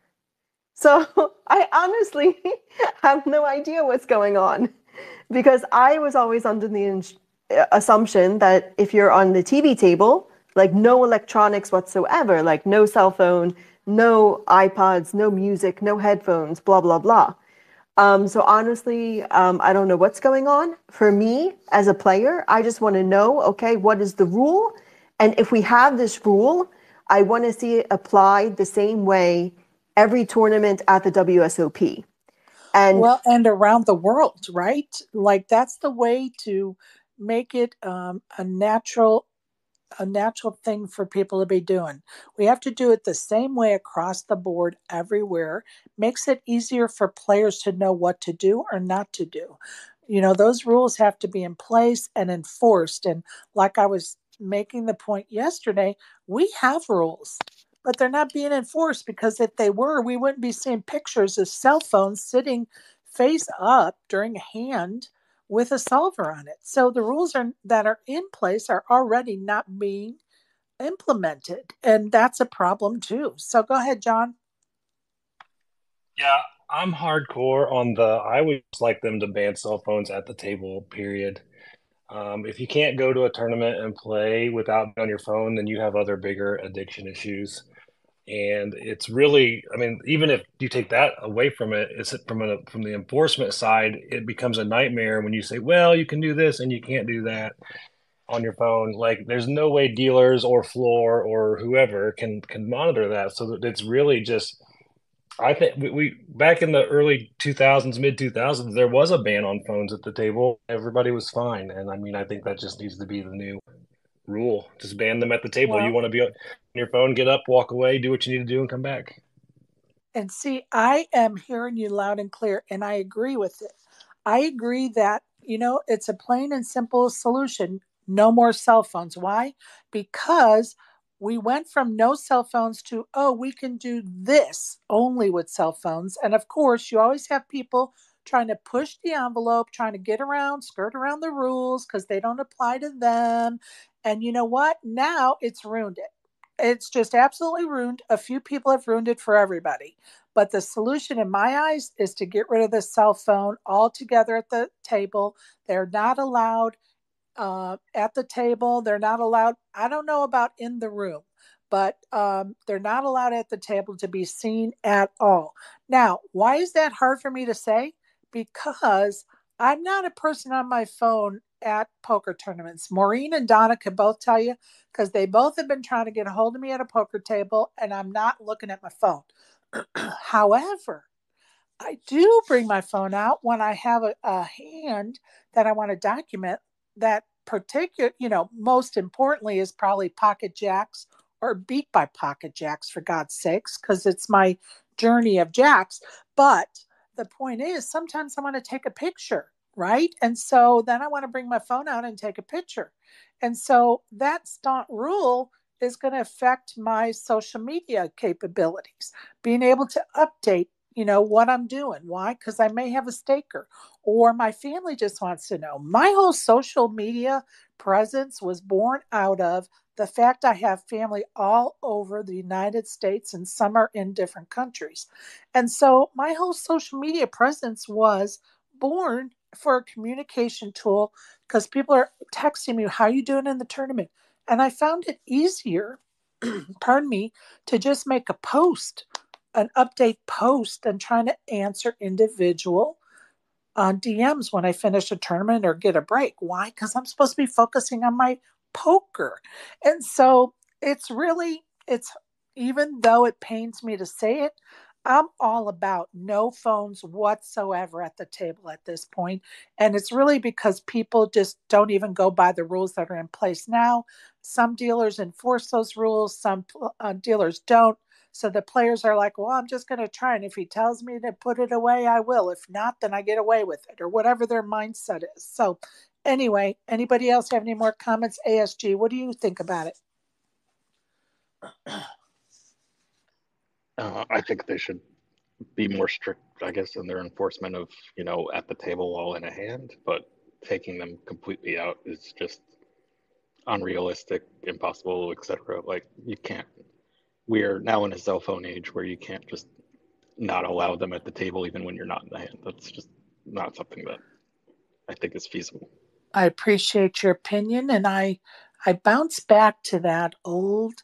So I honestly have no idea what's going on because I was always under the assumption that if you're on the TV table, like no electronics whatsoever, like no cell phone, no iPods, no music, no headphones, blah, blah, blah. Um, so honestly, um, I don't know what's going on. For me as a player, I just want to know, okay, what is the rule? And if we have this rule, I want to see it applied the same way every tournament at the WSOP. And Well, and around the world, right? Like that's the way to make it um, a natural a natural thing for people to be doing. We have to do it the same way across the board everywhere. Makes it easier for players to know what to do or not to do. You know, those rules have to be in place and enforced. And like I was making the point yesterday, we have rules, but they're not being enforced because if they were, we wouldn't be seeing pictures of cell phones sitting face up during a hand with a solver on it. So the rules are that are in place are already not being implemented, and that's a problem too. So go ahead, John. Yeah, I'm hardcore on the. I would like them to ban cell phones at the table. Period. Um, if you can't go to a tournament and play without on your phone, then you have other bigger addiction issues. And it's really, I mean, even if you take that away from it, it's from a from the enforcement side, it becomes a nightmare when you say, well, you can do this and you can't do that on your phone. Like, there's no way dealers or floor or whoever can can monitor that. So that it's really just I think we, we, back in the early 2000s, mid 2000s, there was a ban on phones at the table. Everybody was fine, and I mean, I think that just needs to be the new rule. Just ban them at the table. Well, you want to be on your phone, get up, walk away, do what you need to do, and come back. And see, I am hearing you loud and clear, and I agree with it. I agree that you know it's a plain and simple solution. No more cell phones. Why? Because we went from no cell phones to, oh, we can do this only with cell phones. And of course, you always have people trying to push the envelope, trying to get around, skirt around the rules because they don't apply to them. And you know what? Now it's ruined it. It's just absolutely ruined. A few people have ruined it for everybody. But the solution, in my eyes, is to get rid of the cell phone altogether at the table. They're not allowed uh, at the table. They're not allowed, I don't know about in the room, but um, they're not allowed at the table to be seen at all. Now, why is that hard for me to say? Because I'm not a person on my phone at poker tournaments. Maureen and Donna can both tell you because they both have been trying to get a hold of me at a poker table and I'm not looking at my phone. However, I do bring my phone out when I have a, a hand that I want to document that particular, you know, most importantly is probably Pocket Jacks or Beat by Pocket Jacks, for God's sakes, because it's my journey of Jacks. But the point is, sometimes I want to take a picture, right? And so then I want to bring my phone out and take a picture. And so that stunt rule is going to affect my social media capabilities, being able to update you know what i'm doing why because i may have a staker or my family just wants to know my whole social media presence was born out of the fact i have family all over the united states and some are in different countries and so my whole social media presence was born for a communication tool because people are texting me how you doing in the tournament and i found it easier pardon me to just make a post an update post and trying to answer individual uh, DMs when I finish a tournament or get a break. Why? Because I'm supposed to be focusing on my poker. And so it's really, it's even though it pains me to say it, I'm all about no phones whatsoever at the table at this point. And it's really because people just don't even go by the rules that are in place now. Some dealers enforce those rules, some uh, dealers don't. So the players are like, well, I'm just going to try. And if he tells me to put it away, I will. If not, then I get away with it or whatever their mindset is. So, anyway, anybody else have any more comments? ASG, what do you think about it? Uh, I think they should be more strict, I guess, in their enforcement of, you know, at the table all in a hand, but taking them completely out is just unrealistic, impossible, etc. Like you can't we are now in a cell phone age where you can't just not allow them at the table even when you're not in the hand. That's just not something that I think is feasible. I appreciate your opinion, and I I bounce back to that old.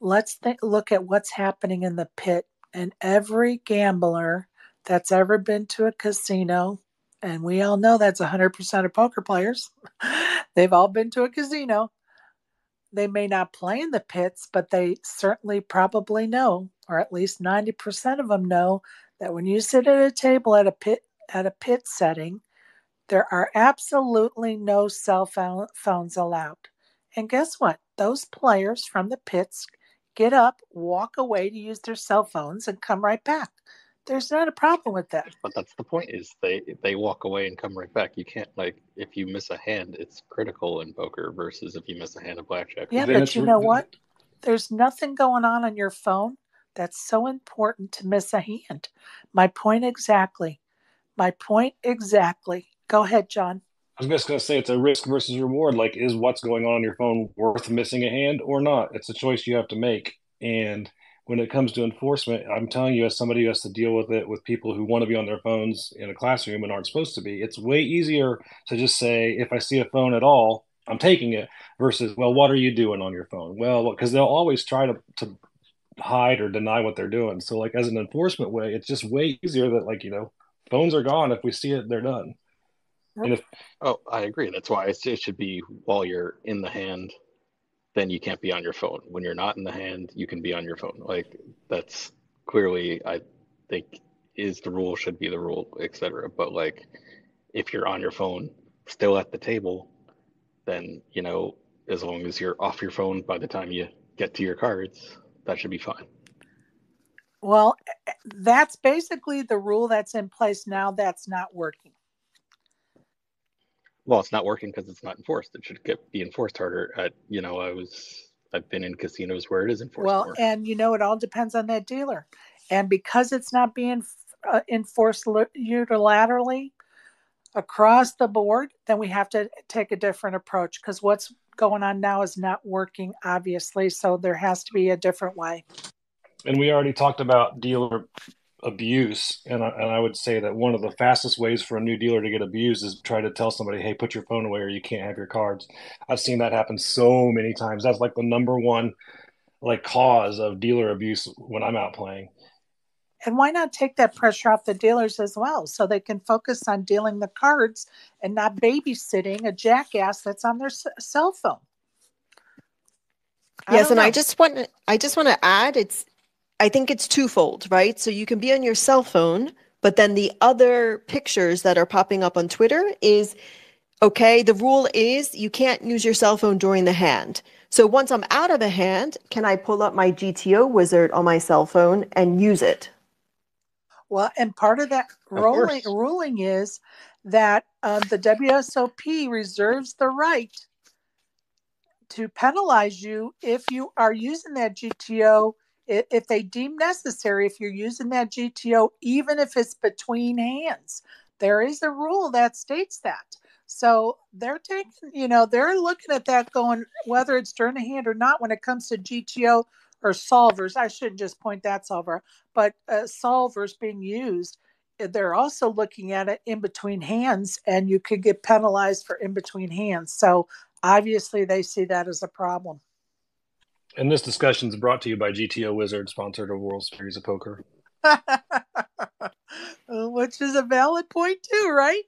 Let's th- look at what's happening in the pit, and every gambler that's ever been to a casino, and we all know that's 100% of poker players. They've all been to a casino they may not play in the pits, but they certainly probably know, or at least 90% of them know, that when you sit at a table at a pit at a pit setting, there are absolutely no cell phone, phones allowed. And guess what? Those players from the pits get up, walk away to use their cell phones, and come right back There's not a problem with that. But that's the point is they they walk away and come right back. You can't like if you miss a hand, it's critical in poker versus if you miss a hand of blackjack. Yeah, but you know what? There's nothing going on on your phone that's so important to miss a hand. My point exactly. My point exactly. Go ahead, John. I was just going to say it's a risk versus reward. Like, is what's going on on your phone worth missing a hand or not? It's a choice you have to make. And when it comes to enforcement, I'm telling you, as somebody who has to deal with it with people who want to be on their phones in a classroom and aren't supposed to be, it's way easier to just say, if I see a phone at all, I'm taking it versus, well, what are you doing on your phone? Well, because they'll always try to, to hide or deny what they're doing. So, like, as an enforcement way, it's just way easier that, like, you know, phones are gone. If we see it, they're done. And if Oh, I agree. That's why it should be while you're in the hand, then you can't be on your phone. When you're not in the hand, you can be on your phone. Like that's clearly, I think, is the rule, should be the rule, etc. But like, if you're on your phone, still at the table, then you know, as long as you're off your phone by the time you get to your cards, that should be fine. Well, that's basically the rule that's in place now that's not working. Well, it's not working because it's not enforced. It should get be enforced harder. At you know, I was I've been in casinos where it is enforced Well, more. and you know, it all depends on that dealer. And because it's not being uh, enforced unilaterally across the board, then we have to take a different approach because what's going on now is not working, obviously. So there has to be a different way. and we already talked about dealer abuse and I, and I would say that one of the fastest ways for a new dealer to get abused is try to tell somebody hey put your phone away or you can't have your cards. I've seen that happen so many times. That's like the number one like cause of dealer abuse when i'm out playing. And why not take that pressure off the dealers as well so they can focus on dealing the cards and not babysitting a jackass that's on their s- cell phone? I yes don't and i just want to i just want to add it's i think it's twofold right? So you can be on your cell phone but then the other pictures that are popping up on twitter is okay the rule is you can't use your cell phone during the hand. So once i'm out of the hand can i pull up my gto wizard on my cell phone and use it? Well, and part of that Of ruling, course. ruling is that um, the WSOP reserves the right to penalize you if you are using that GTO, i- if they deem necessary, if you're using that GTO, even if it's between hands. There is a rule that states that. So they're taking, you know, they're looking at that going, whether it's during the hand or not, when it comes to GTO or solvers. I shouldn't just point that solver, but uh, solvers being used. uh, They're also looking at it in between hands, and you could get penalized for in between hands. So obviously, they see that as a problem. And this discussion is brought to you by gto wizard sponsored of world series of poker Which is a valid point too, right?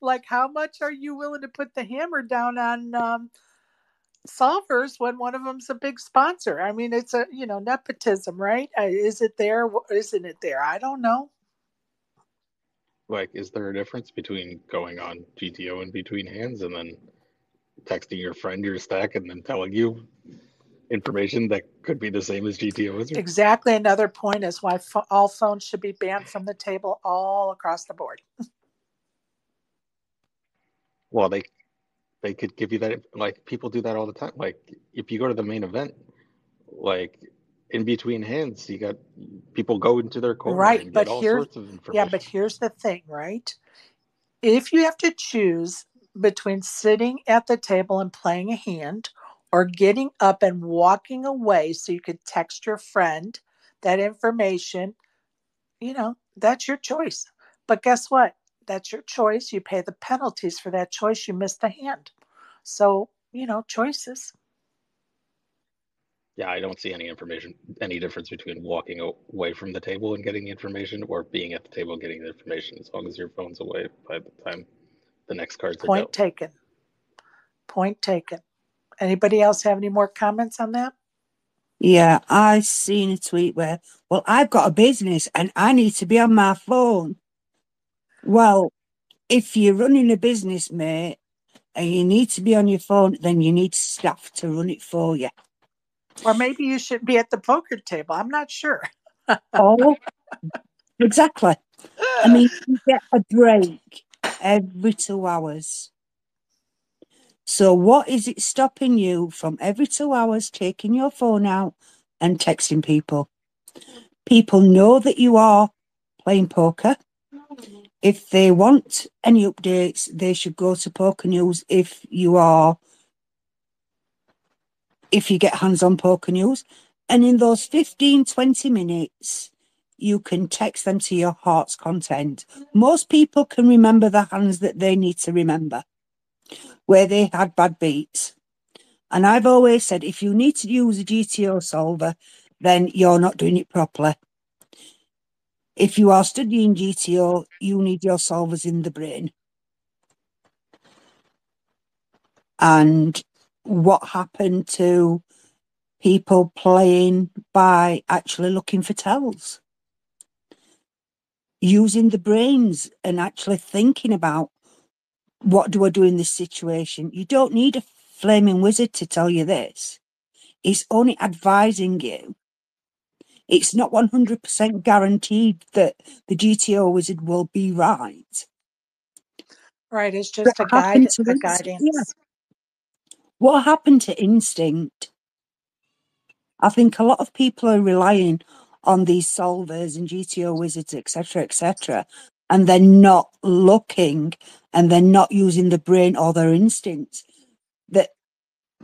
Like, how much are you willing to put the hammer down on um, solvers when one of them's a big sponsor? I mean, it's a you know nepotism, right? Uh, Is it there? Wh- Isn't it there? I don't know. Like, is there a difference between going on GTO in between hands and then texting your friend your stack and then telling you information that could be the same as GTO Wizard? Exactly. Another point is why pho- all phones should be banned from the table all across the board. Well, they they could give you that. Like, people do that all the time. Like, if you go to the main event, like in between hands, you got people go into their corner Right, but here- sorts of information. Yeah, but here's the thing, right? If you have to choose between sitting at the table and playing a hand or getting up and walking away so you could text your friend that information, you know, that's your choice. But guess what? That's your choice. You pay the penalties for that choice. You miss the hand. So, you know, choices. Yeah, I don't see any information, any difference between walking away from the table and getting the information or being at the table and getting the information as long as your phone's away by the time the next cards Point taken. Point taken. Anybody else have any more comments on that? Yeah, I seen a tweet where, well, I've got a business and I need to be on my phone. Well, if you're running a business, mate, and you need to be on your phone, then you need staff to run it for you. Or maybe you should be at the poker table. I'm not sure. oh, Exactly. I mean, you get a break every two hours. So, what is it stopping you from every two hours taking your phone out and texting people? People know that you are playing poker. If they want any updates, they should go to PokerNews if you are, if you get hands on PokerNews. And in those 15, 20 minutes, you can text them to your heart's content. Most people can remember the hands that they need to remember, where they had bad beats. And I've always said if you need to use a GTO solver, then you're not doing it properly. If you are studying GTO, you need your solvers in the brain. And what happened to people playing by actually looking for tells? Using the brains and actually thinking about what do I do in this situation? You don't need a flaming wizard to tell you this. It's only advising you it's not 100% guaranteed that the GTO wizard will be right. Right, it's just a guide, to a guidance. Yeah. What happened to instinct? I think a lot of people are relying on these solvers and GTO wizards, etc., etc., and they're not looking and they're not using the brain or their instincts that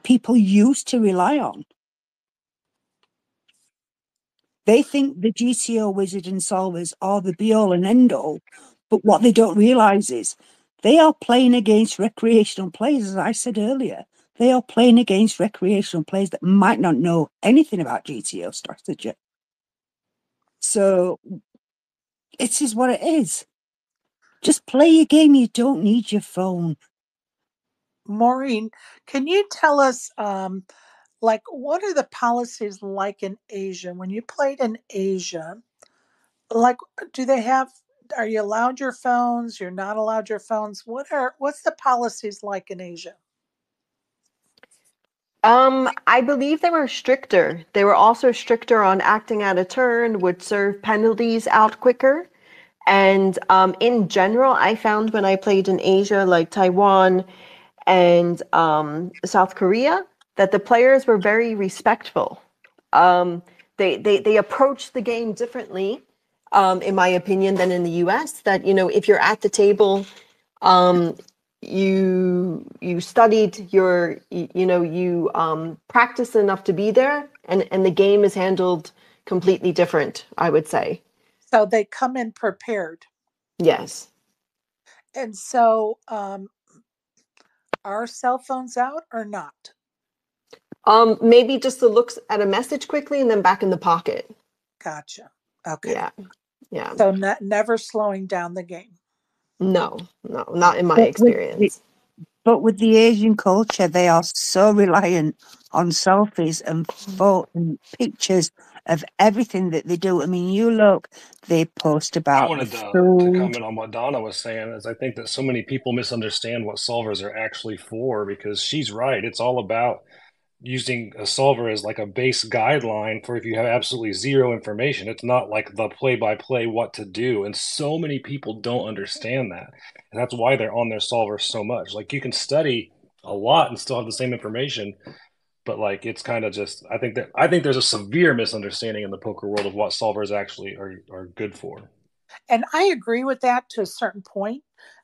people used to rely on. They think the GTO wizard and solvers are the be all and end all, but what they don't realize is they are playing against recreational players, as I said earlier. They are playing against recreational players that might not know anything about GTO strategy. So it is what it is. Just play your game. You don't need your phone. Maureen, can you tell us um, like what are the policies like in Asia when you played in Asia? Like do they have are you allowed your phones? You're not allowed your phones. What are what's the policies like in Asia? Um, I believe they were stricter. They were also stricter on acting out of turn, would serve penalties out quicker. And um, in general, I found when I played in Asia, like Taiwan and um, South Korea, that the players were very respectful. Um, they, they, they approached the game differently, um, in my opinion, than in the US. That, you know, if you're at the table, um, you you studied your you, know you um, enough to be there and and the game is handled completely different i would say So they come in prepared. yes And so um are cell phones out or not? um maybe just to look at a message quickly and then back in the pocket Gotcha. Okay. yeah yeah So ne- never slowing down the game. no no not in my But with the, experience but with the Asian culture, they are so reliant on selfies and photo and pictures of everything that they do. I mean, you look, they post about the wanted to, to comment on what Donna was saying is I think that so many people misunderstand what solvers are actually for because she's right. It's all about using a solver as like a base guideline for if you have absolutely zero information. It's not like the play by play what to do. And so many people don't understand that. And that's why they're on their solver so much. Like you can study a lot and still have the same information. But like it's kind of just I think that I think there's a severe misunderstanding in the poker world of what solvers actually are, are good for. And I agree with that to a certain point,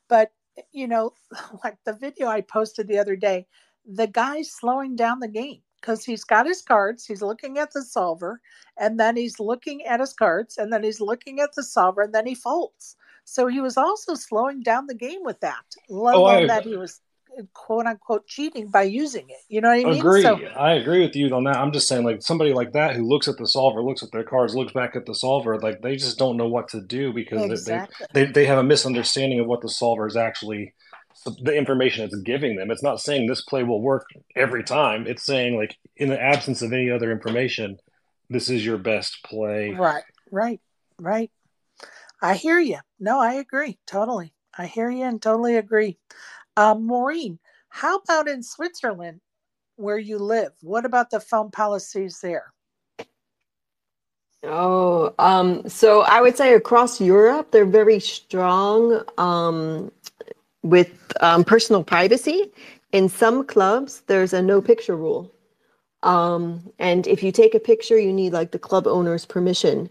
but you know, like the video I posted the other day, the guy's slowing down the game because he's got his cards, he's looking at the solver, and then he's looking at his cards, and then he's looking at the solver, and then he folds. So he was also slowing down the game with that, let Oh, alone that he was quote unquote cheating by using it. You know what I mean? Agree. So I agree with you on that. I'm just saying, like somebody like that who looks at the solver, looks at their cards, looks back at the solver, like they just don't know what to do because exactly. they, they they have a misunderstanding of what the solver is actually the information it's giving them. It's not saying this play will work every time. It's saying like in the absence of any other information, this is your best play. Right, right, right. I hear you. No, I agree totally. I hear you and totally agree. Um, Maureen, how about in Switzerland where you live? What about the phone policies there? Oh, um, so I would say across Europe, they're very strong um, with um, personal privacy. In some clubs, there's a no picture rule. Um, and if you take a picture, you need like the club owner's permission.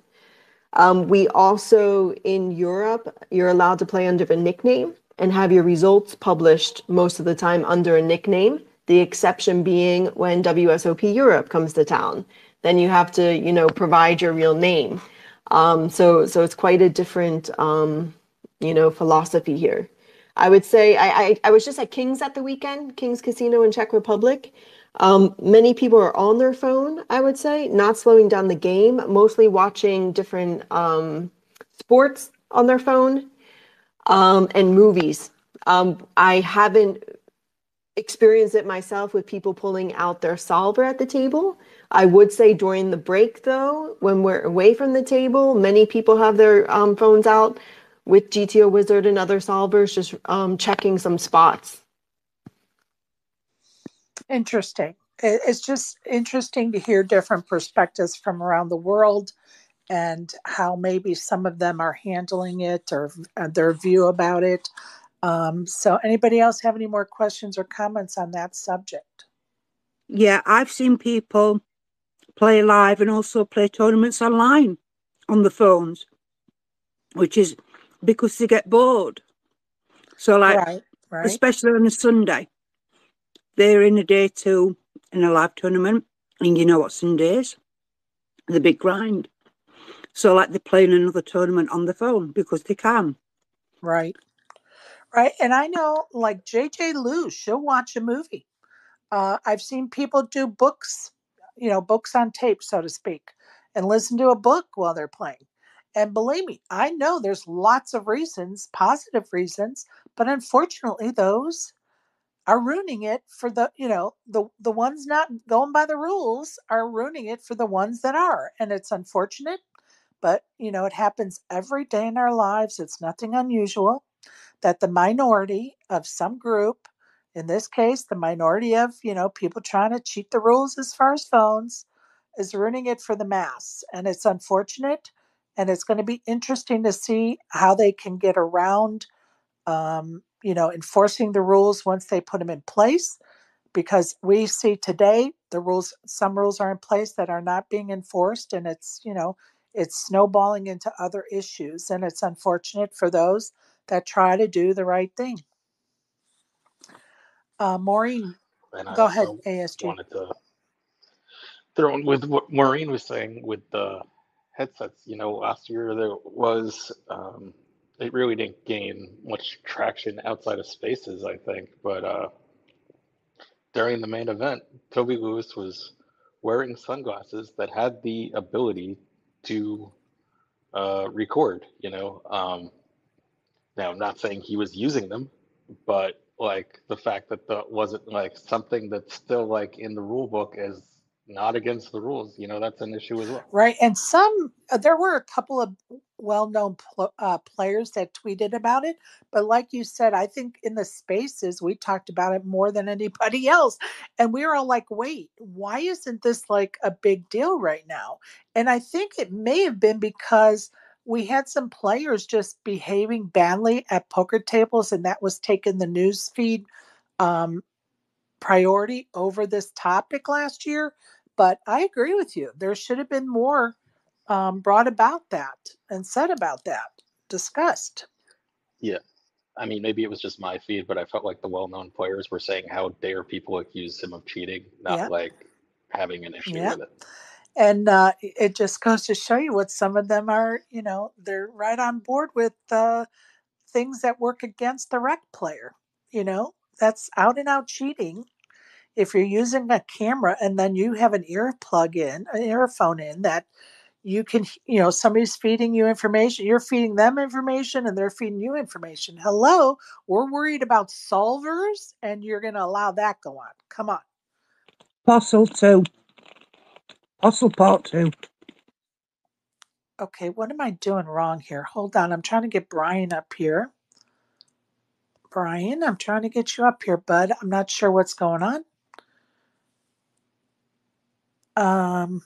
Um, we also, in Europe, you're allowed to play under a nickname and have your results published most of the time under a nickname. The exception being when WSOP Europe comes to town then you have to, you know, provide your real name. Um, so, so it's quite a different, um, you know, philosophy here. I would say I, I, I was just at King's at the weekend, King's Casino in Czech Republic. Um, many people are on their phone, I would say, not slowing down the game, mostly watching different um, sports on their phone and movies. Um, I haven't experienced it myself with people pulling out their solver at the table. I would say during the break, though, when we're away from the table, many people have their um, phones out with GTO Wizard and other solvers, just um, checking some spots. Interesting. It's just interesting to hear different perspectives from around the world and how maybe some of them are handling it or uh, their view about it. Um, so, anybody else have any more questions or comments on that subject? Yeah, I've seen people play live and also play tournaments online on the phones, which is because they get bored. So, like, right, right. especially on a Sunday, they're in a day two in a live tournament, and you know what Sundays? The big grind. So, like, they're playing another tournament on the phone because they can. Right. Right. And I know like JJ Liu, she'll watch a movie. Uh, I've seen people do books, you know, books on tape, so to speak, and listen to a book while they're playing. And believe me, I know there's lots of reasons, positive reasons, but unfortunately, those are ruining it for the, you know, the the ones not going by the rules are ruining it for the ones that are. And it's unfortunate, but you know, it happens every day in our lives. It's nothing unusual that the minority of some group, in this case, the minority of, you know, people trying to cheat the rules as far as phones, is ruining it for the mass. And it's unfortunate. And it's going to be interesting to see how they can get around, um, you know, enforcing the rules once they put them in place. Because we see today the rules, some rules are in place that are not being enforced, and it's, you know, it's snowballing into other issues. And it's unfortunate for those that try to do the right thing. Uh, Maureen, And go I ahead, ASG. wanted to throw in with what Maureen was saying with the headsets. You know, last year there was, um, it really didn't gain much traction outside of spaces, I think. But uh, during the main event, Toby Lewis was wearing sunglasses that had the ability to uh, record, you know. Um, now, I'm not saying he was using them, but like the fact that that wasn't like something that's still like in the rule book as not against the rules, you know, that's an issue as well. Right. And some, uh, there were a couple of well known pl- uh, players that tweeted about it. But like you said, I think in the spaces, we talked about it more than anybody else. And we were all like, wait, why isn't this like a big deal right now? And I think it may have been because we had some players just behaving badly at poker tables, and that was taking the news feed um, priority over this topic last year. But I agree with you. There should have been more um, brought about that and said about that, discussed. Yeah. I mean, maybe it was just my feed, but I felt like the well known players were saying how dare people accuse him of cheating, not Yeah. like having an issue Yeah. with it. And uh, it just goes to show you what some of them are, you know, they're right on board with uh, things that work against the rec player. You know, that's out and out cheating. If you're using a camera and then you have an ear plug in, an earphone in that you can, you know, somebody's feeding you information, you're feeding them information and they're feeding you information. Hello, we're worried about solvers and you're going to allow that go on. Come on. Apostle 2. Apostle Part 2. Okay, what am I doing wrong here? Hold on. I'm trying to get Brian up here. Brian, I'm trying to get you up here, bud. I'm not sure what's going on. Um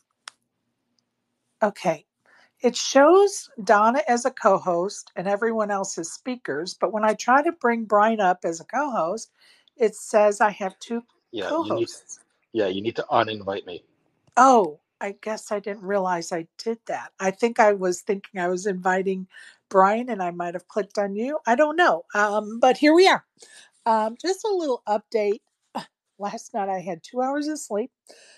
okay. It shows Donna as a co-host and everyone else as speakers, but when I try to bring Brian up as a co-host, it says I have two Yeah, you need co-hosts. yeah, you need to uninvite me. Oh, I guess I didn't realize I did that. I think I was thinking I was inviting Brian and I might have clicked on you. I don't know. Um, but here we are. Um, just a little update. Last night I had two hours of sleep.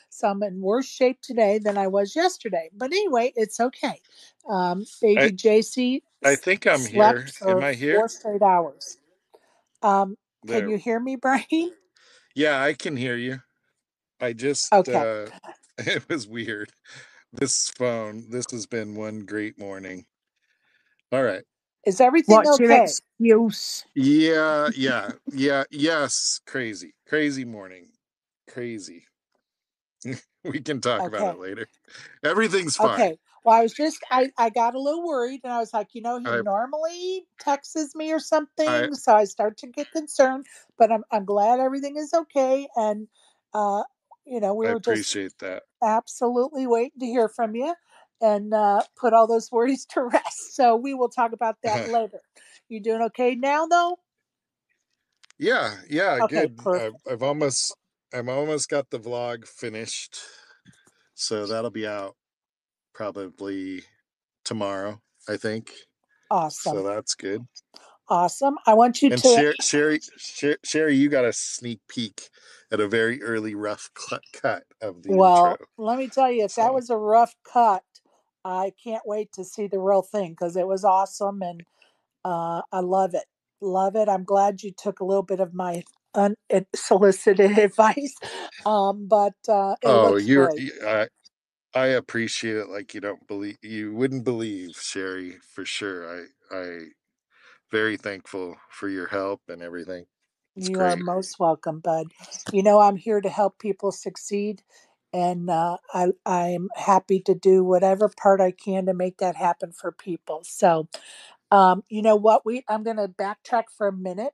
So I'm in worse shape today than I was yesterday. But anyway, it's okay. Um, baby I- JC I think I'm here. Am I here? four straight hours. Um, can you hear me, Brian? Yeah, I can hear you. I just Okay. uh it was weird. This phone, this has been one great morning. All right. Is everything What's your okay? excuse? Yeah, yeah, yeah, yes, crazy. Crazy morning. Crazy. we can talk about it later. Everything's fine. Okay. Well, I was just I I got a little worried and I was like, you know, he I- normally texts me or something, so I start to get concerned. But I'm I'm glad everything is okay, and uh, you know, we I were just appreciate that. absolutely waiting to hear from you and uh, put all those worries to rest. So we will talk about that later. You doing okay now, though? Yeah, yeah, Okay, good. I've. I've almost I've almost got the vlog finished. So that'll be out probably tomorrow, I think. Awesome, So that's good. awesome. I want you And to. Sher- Sherry, Sherry, you got a sneak peek at a very early rough cut, cut of the Well, intro. let me tell you, if that was a rough cut, I can't wait to see the real thing because it was awesome and uh, I love it. Love it. I'm glad you took a little bit of my unsolicited advice, um, but uh, Oh, you're great. I I appreciate it like you don't believe you wouldn't believe, Sherry, for sure. I I very thankful for your help and everything. It's You are most welcome, bud. You know, I'm here to help people succeed, and uh, I I'm happy to do whatever part I can to make that happen for people. So, um, you know what? We I'm going to backtrack for a minute,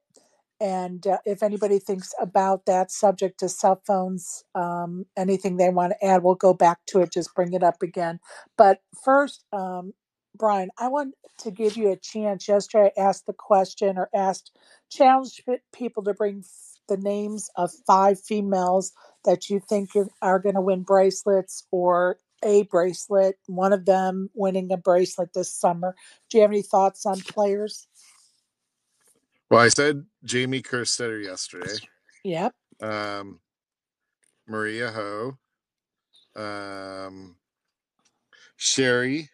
and uh, if anybody thinks about that subject to cell phones, um, anything they want to add, we'll go back to it. Just bring it up again. But first, um, Brian, I want to give you a chance. Yesterday, I asked the question or asked challenged people to bring the names of five females that you think are going to win bracelets or a bracelet, one of them winning a bracelet this summer. Do you have any thoughts on players? Well, I said Jamie Kerstetter yesterday. Yep. Um, Maria Ho, um, Sherry,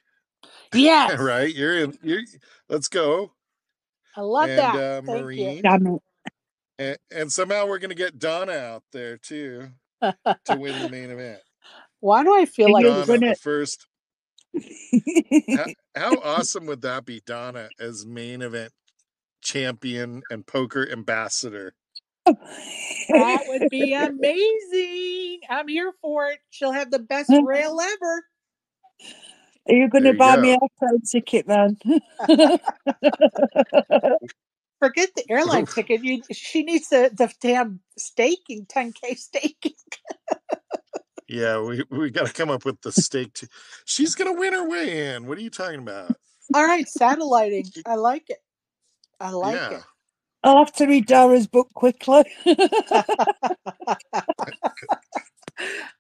Yes. right? You're in. You're. Let's go. I love and that. uh, Thank you. Maureen, Damn it. and, and somehow we're gonna get Donna out there too to win the main event. Why do I feel Are like you Donna, gonna- the first. How, how awesome would that be, Donna, as main event champion and poker ambassador? that would be amazing? I'm here for it. She'll have the best rail ever. Are you going to you buy me a plane ticket, man? Forget the airline ticket. You, she needs the, the damn staking, 10K staking. Yeah, we we got to come up with the stake. T- She's gonna win her way in. What are you talking about? All right, satelliting. I like it. I like yeah, it. I'll have to read Dara's book quickly.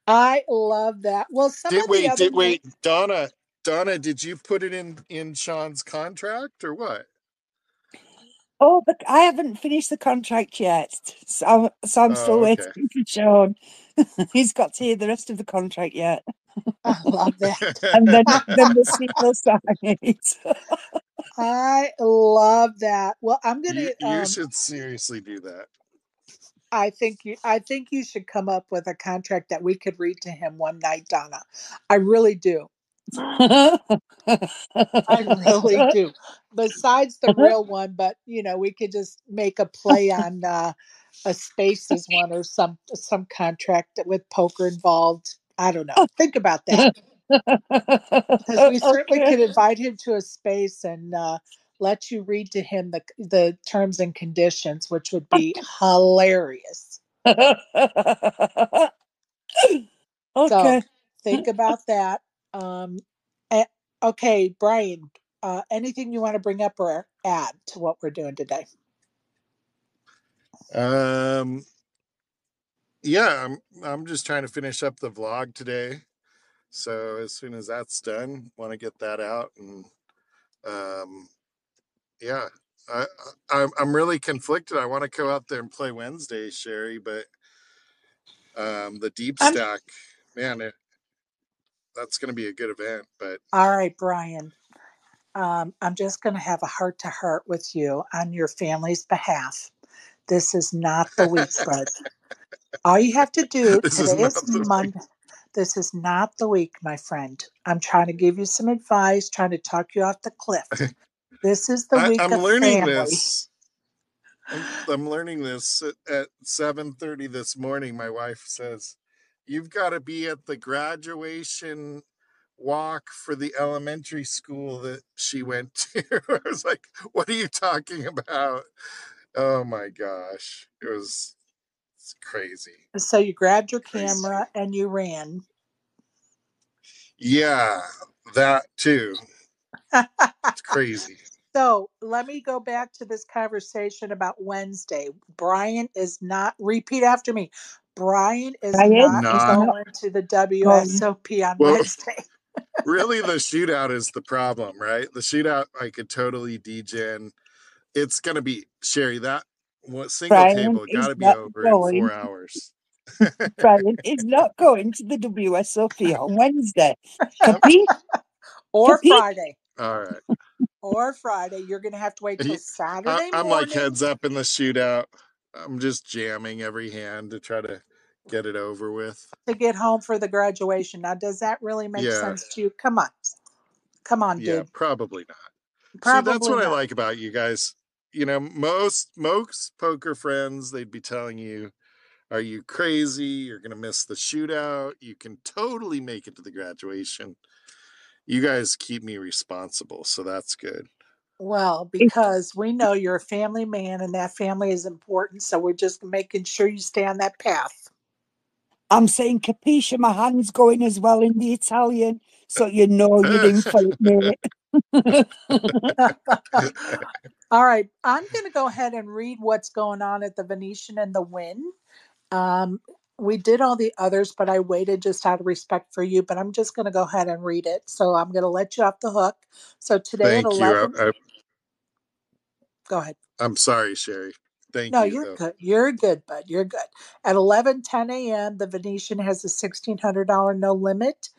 I love that. Well, some did of the wait, other did na- wait, Donna, Donna, did you put it in in Sean's contract or what? oh, but I haven't finished the contract yet. So I'm, so I'm still Oh, okay. waiting for Sean. He's got to hear the rest of the contract yet. I love that. And then, then we'll see he'll sign it. I love that. Well, I'm gonna. you, you um, should seriously do that. I think you. I think you should come up with a contract that we could read to him one night, Donna. I really do. I really do. Besides the real one, but you know, we could just make a play on uh, a spaces one or some some contract with poker involved. I don't know. Think about that because we certainly Okay. could invite him to a space and uh, let you read to him the the terms and conditions, which would be hilarious. okay. think about that. Um, and Okay, Brian, uh, anything you want to bring up or add to what we're doing today? Um, yeah, I'm I'm just trying to finish up the vlog today. So as soon as that's done, want to get that out and um, yeah, I, I I'm really conflicted. I want to go out there and play Wednesday, Sherry, but um, the deep I'm- stack, man, it, that's going to be a good event. But All right, Brian. Um, I'm just going to have a heart to heart with you on your family's behalf. This is not the week, bud. All you have to do This is today is week. Monday. This is not the week, my friend. I'm trying to give you some advice, trying to talk you off the cliff. This is the I, week I'm learning family. this. I'm, I'm learning this at 7:30 this morning. My wife says, "You've got to be at the graduation walk for the elementary school that she went to." I was like, "What are you talking about?" Oh my gosh, it was it's crazy. So you grabbed your Crazy. camera and you ran. Yeah, that too. It's crazy. So let me go back to this conversation about Wednesday. Brian is not, repeat after me. Brian is Brian not, not going to the WSOP on Well, Wednesday. really the shootout is the problem, right? The shootout I could totally degen. It's gonna be Sherry, that what single Brian table gotta be not over in going. four hours. Brian is not going to the WSOP on Wednesday. Yep. Or Capi? Friday. All right. Or Friday. You're going to have to wait till Saturday I, I'm morning. like heads up in the shootout. I'm just jamming every hand to try to get it over with. to get home for the graduation. Now, does that really make Yeah. sense to you? Come on. Come on, Yeah, dude. probably not. Probably See, that's what I like about you guys. You know, most most poker friends, they'd be telling you, "Are you crazy? You're gonna miss the shootout. You can totally make it to the graduation." You guys keep me responsible, so that's good. Well, because we know you're a family man and that family is important. So we're just making sure you stay on that path. I'm saying capisce, my hand's going as well in the Italian, so you know you're in for it, mate. All right. I'm going to go ahead and read what's going on at the Venetian and the Wynn. Um, we did all the others, but I waited just out of respect for you. But I'm just going to go ahead and read it. So I'm going to let you off the hook. So today Thank at you. I, 11, I, go ahead. I'm sorry, Sherry. Thank No, you. No, you're though. good. You're good, bud. You're good. At 11, 10 a.m., the Venetian has a $1,600 no limit.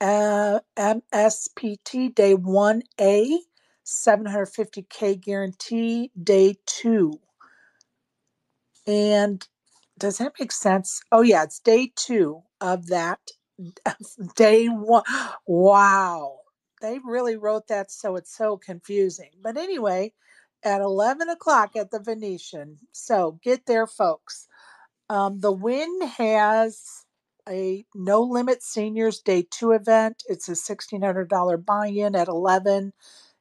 Uh, MSPT day 1A, 750K guarantee, day two. And does that make sense? Oh, yeah, it's day two of that. day one. Wow. They really wrote that so it's so confusing. But anyway, at 11 o'clock at the Venetian. So get there, folks. Um, the Wynn has a no limit seniors day two event. It's a $1,600 buy in at 11.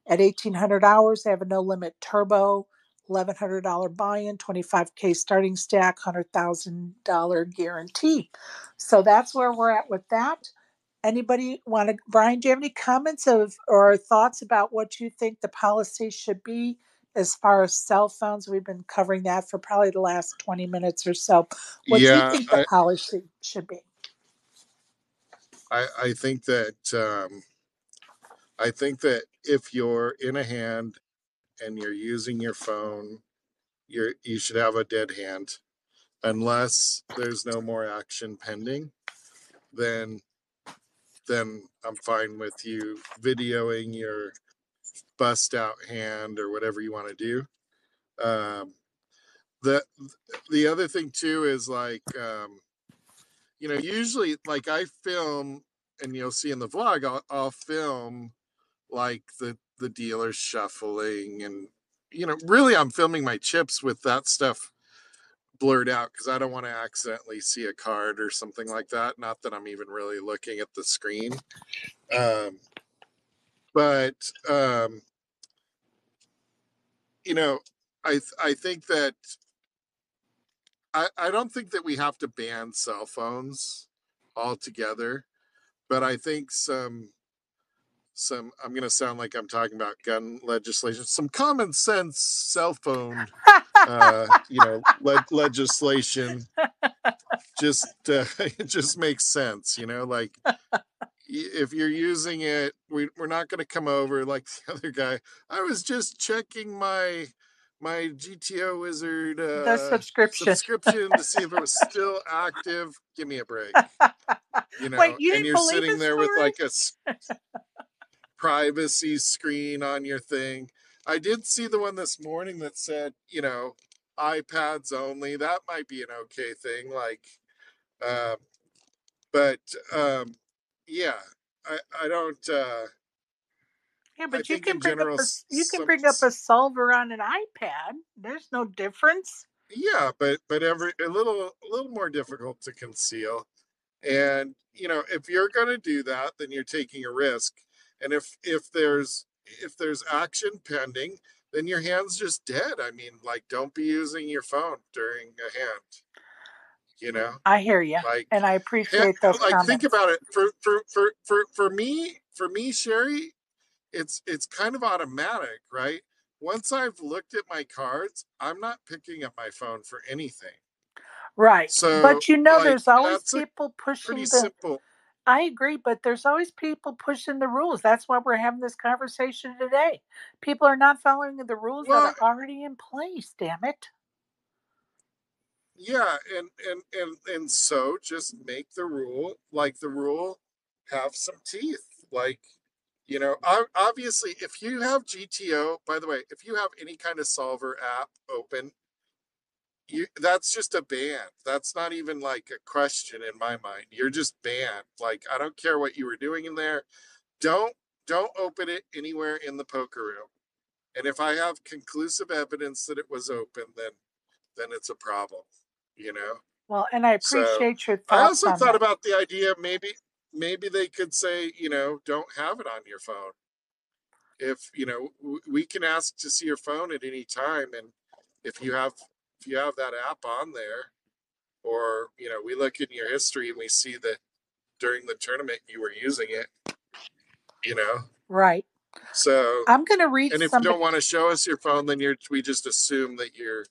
At 1,800 hours, they have a no limit turbo, $1,100 buy in, 25K starting stack, $100,000 guarantee. So that's where we're at with that. Anybody want to, Brian, do you have any comments of or thoughts about what you think the policy should be as far as cell phones? We've been covering that for probably the last 20 minutes or so. What do you think the I, policy should be? I, I think that um, I think that if you're in a hand and you're using your phone, you're you should have a dead hand, unless there's no more action pending. Then then I'm fine with you videoing your bust out hand or whatever you want to do. Um, the the other thing too is like um, you know usually like I film and you'll see in the vlog I'll, I'll film like the the dealers shuffling and you know really I'm filming my chips with that stuff blurred out because I don't want to accidentally see a card or something like that. Not that I'm even really looking at the screen. Um, but um, you know, I th- I think that I I don't think that we have to ban cell phones altogether, but I think some some I'm gonna sound like I'm talking about gun legislation, some common sense cell phone uh, you know le- legislation just uh, it just makes sense, you know, like if you're using it, we, we're not going to come over like the other guy. I was just checking my my GTO Wizard uh, the subscription. subscription to see if it was still active. Give me a break. You know, Wait, you and you're sitting there with like a privacy screen on your thing. I did see the one this morning that said, you know, iPads only. That might be an okay thing. Like, um, but um, yeah, I I don't. Uh, Yeah, I but you can bring general, up a you can some- bring up a solver on an iPad. There's no difference. yeah, but but every a little a little more difficult to conceal. And you know, if you're going to do that, then you're taking a risk. And if if there's if there's action pending, then your hand's just dead. I mean, like don't be using your phone during a hand. You know, I hear you, like and I appreciate those like comments. think about it for for for for for me for me Sherry, it's it's kind of automatic, right? Once I've looked at my cards, I'm not picking up my phone for anything. right, So but you know, like there's always people pushing pretty the. simple I agree, but there's always people pushing the rules. That's why we're having this conversation today. People are not following the rules well that are already in place. Damn it! yeah and and and and so just make the rule like the rule have some teeth like you know obviously if you have gto by the way if you have any kind of solver app open you that's just a ban. That's not even like a question in my mind. You're just banned. Like i don't care what you were doing in there. Don't don't open it anywhere in the poker room. And if i have conclusive evidence that it was open then then it's a problem you know? Well, and I so appreciate your i also thought that. about the idea maybe maybe they could say you know don't have it on your phone. If you know we can ask to see your phone at any time and if you have you have that app on there or you know we look in your history and we see that during the tournament you were using it you know Right. so I'm going to read and if you don't want to show us your phone then you're we just assume that you're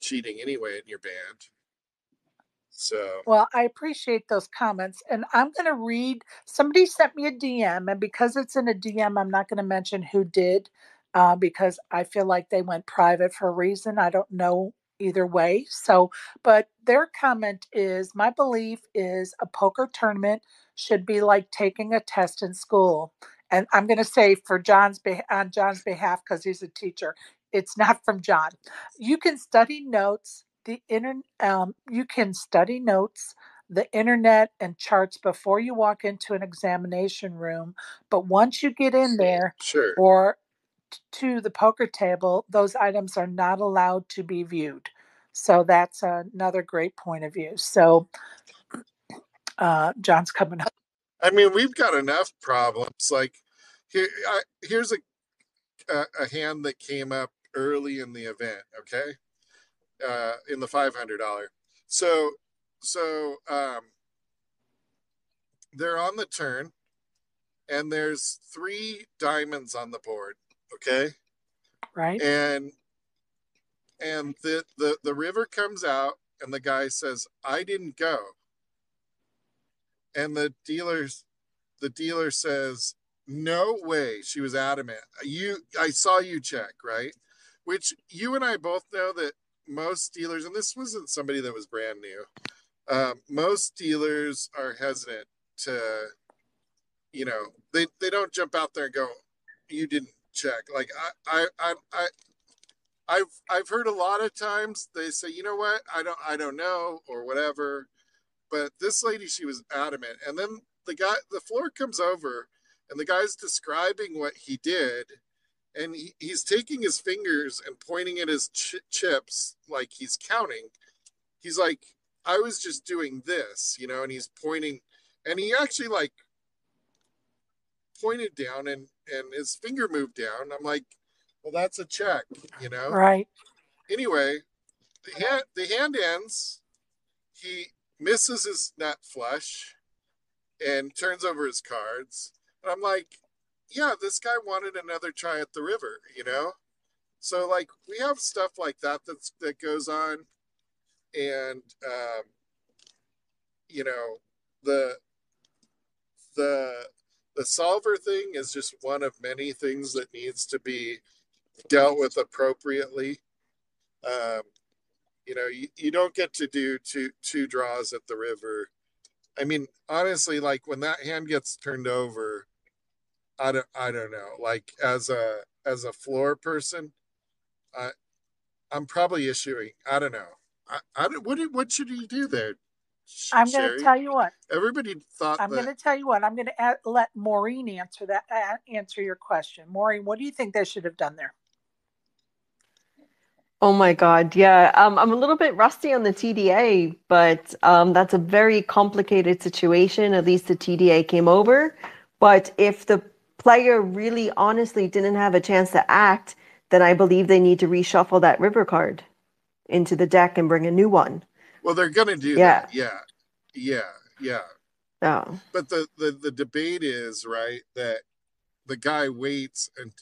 cheating anyway and you're banned so Well, I appreciate those comments. And I'm going to read somebody sent me a DM. And because it's in a DM, I'm not going to mention who did uh, because I feel like they went private for a reason. I don't know either way. So, but their comment is my belief is a poker tournament should be like taking a test in school. And I'm going to say for John's on John's behalf because he's a teacher. It's not from John. You can study notes, the internet. Um, you can study notes, the internet, and charts before you walk into an examination room. But once you get in there sure or to the poker table, those items are not allowed to be viewed. So that's another great point of view. So uh, John's coming up. i mean we've got enough problems like here I, here's a, a a hand that came up early in the event okay uh in the $500 so so um they're on the turn and there's three diamonds on the board okay? Right? and and the the the river comes out and the guy says i didn't go. And the dealers the dealer says no way. She was adamant. You i saw you check right? Which you and i both know that most dealers and this wasn't somebody that was brand new um, most dealers are hesitant to you know they they don't jump out there and go you didn't check. Like i i i, I I've I've heard a lot of times they say, you know what, I don't I don't know or whatever, but this lady she was adamant, and then the guy the floor comes over, and the guy's describing what he did, and he, he's taking his fingers and pointing at his ch- chips like he's counting. He's like, I was just doing this, you know, and he's pointing, and he actually like pointed down and and his finger moved down. I'm like, well, that's a check, you know Right. anyway, the hand the hand ends. He misses his nut flush and turns over his cards. And I'm like, yeah, this guy wanted another try at the river, you know? So like we have stuff like that that's that goes on. And um, you know, the the the solver thing is just one of many things that needs to be dealt with appropriately. Um, you know, you, you don't get to do two two draws at the river. I mean, honestly, like when that hand gets turned over, I don't I don't know. Like as a as a floor person, I I'm probably issuing. I don't know. I, I don't, what what should you do there? I'm going to tell you what. Everybody thought. I'm going to tell you what. I'm going to let Maureen answer that. Uh, answer your question, Maureen. What do you think they should have done there? Oh my God, yeah. Um, I'm a little bit rusty on the TDA, but um, that's a very complicated situation. At least the TDA came over. But if the player really honestly didn't have a chance to act, then I believe they need to reshuffle that river card into the deck and bring a new one. Well, they're going to do yeah. that. Yeah. Yeah. Yeah. Oh. But the, the, the debate is, right, that the guy waits and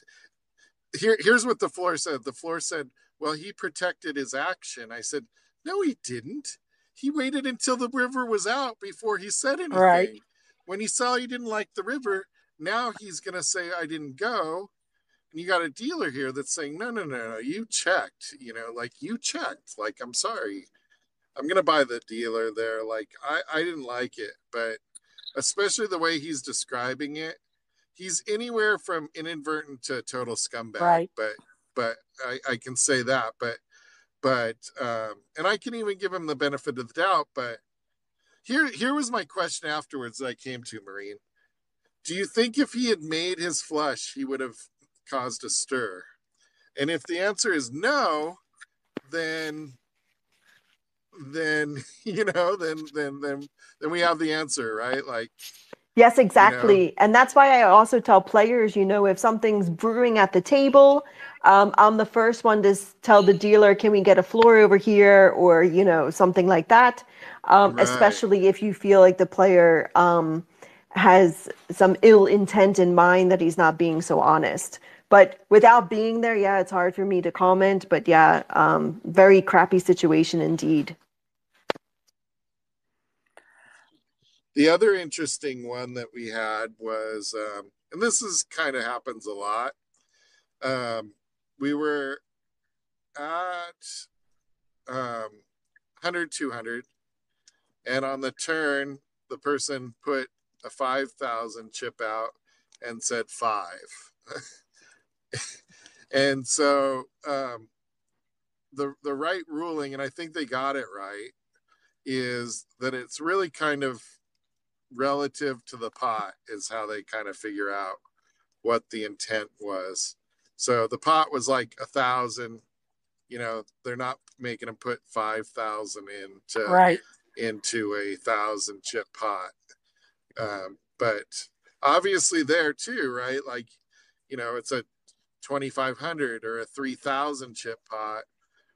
here, here's what the floor said. The floor said, well, he protected his action. I said, no, he didn't. He waited until the river was out before he said anything. Right. When he saw he didn't like the river, now he's going to say, I didn't go. And you got a dealer here that's saying, no, no, no, no, you checked, you know, like you checked. Like, I'm sorry. I'm going to buy the dealer there. Like, I, I didn't like it, but especially the way he's describing it, he's anywhere from inadvertent to total scumbag. Right. But but I, I can say that. But but um, and I can even give him the benefit of the doubt. But here here was my question afterwards that I came to Maureen. Do you think if he had made his flush, he would have caused a stir? And if the answer is no, then then you know then then then then we have the answer right like Yes, exactly. You know? And that's why I also tell players, you know, if something's brewing at the table, um, I'm the first one to tell the dealer, can we get a floor over here or, you know, something like that. Um, right. Especially if you feel like the player um, has some ill intent in mind that he's not being so honest. But without being there, yeah, it's hard for me to comment. But yeah, um, very crappy situation indeed. The other interesting one that we had was, um, and this is kind of happens a lot. Um, we were at um, 100, 200, and on the turn, the person put a 5,000 chip out and said five. and so um, the the right ruling, and I think they got it right, is that it's really kind of relative to the pot is how they kind of figure out what the intent was. So the pot was like a thousand. You know, they're not making them put five thousand into right into a thousand chip pot. Um, but obviously there too, right? Like, you know, it's a twenty five hundred or a three thousand chip pot.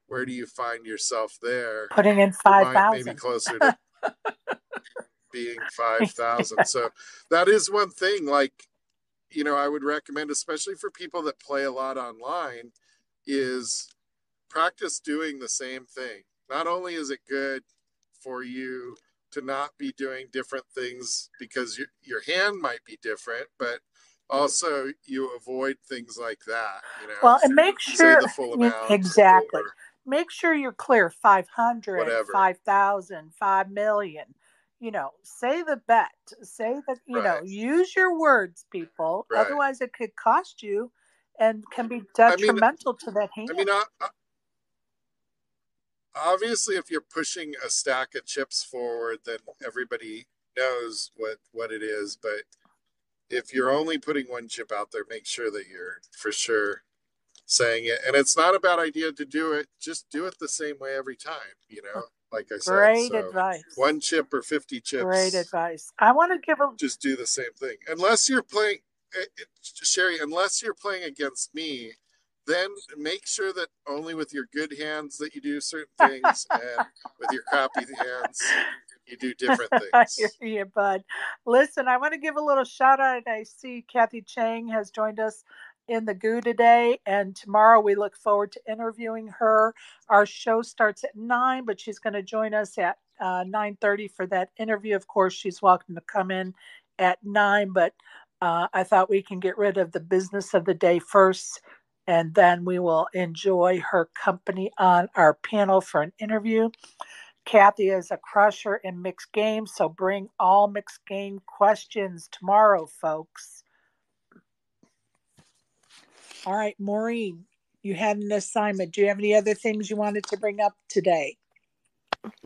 Where do you find yourself there? Putting in five thousand, maybe closer to being 5,000. so that is one thing, like, you know, I would recommend, especially for people that play a lot online, is practice doing the same thing. Not only is it good for you to not be doing different things because your, your hand might be different, but also you avoid things like that. You know, well, and make sure the full amount exactly. Or, make sure you're clear 500 whatever. 5000 5 million you know, say the bet, say that, you right. know, use your words, people. Right. Otherwise, it could cost you and can be detrimental I mean, to that hand. I mean, uh, uh, obviously, if you're pushing a stack of chips forward, then everybody knows what what it is. But if you're only putting one chip out there, make sure that you're for sure saying it. And it's not a bad idea to do it. Just do it the same way every time. You know like I said. Great so advice. One chip or 50 chips. Great advice. I want to give a. Just do the same thing. Unless you're playing, eh, eh, Sherry, unless you're playing against me, then make sure that only with your good hands that you do certain things and with your crappy hands You do different things. hear you, bud. Listen, I want to give a little shout out. I see Kathy Chang has joined us in the goo today, and tomorrow we look forward to interviewing her. Our show starts at nine, but she's going to join us at uh, nine thirty for that interview. Of course, she's welcome to come in at nine, but uh, I thought we can get rid of the business of the day first, and then we will enjoy her company on our panel for an interview. Kathy is a crusher in mixed games, so bring all mixed game questions tomorrow, folks. All right, Maureen, you had an assignment. Do you have any other things you wanted to bring up today?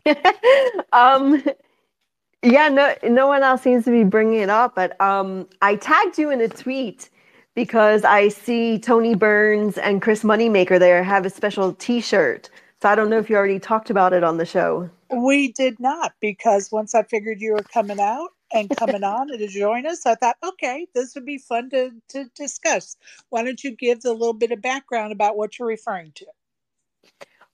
um, yeah, no, no one else seems to be bringing it up, but um, I tagged you in a tweet because I see Tony Burns and Chris Moneymaker there have a special T-shirt. So I don't know if you already talked about it on the show. We did not because once I figured you were coming out and coming on to join us, I thought, okay, this would be fun to, to discuss. Why don't you give a little bit of background about what you're referring to?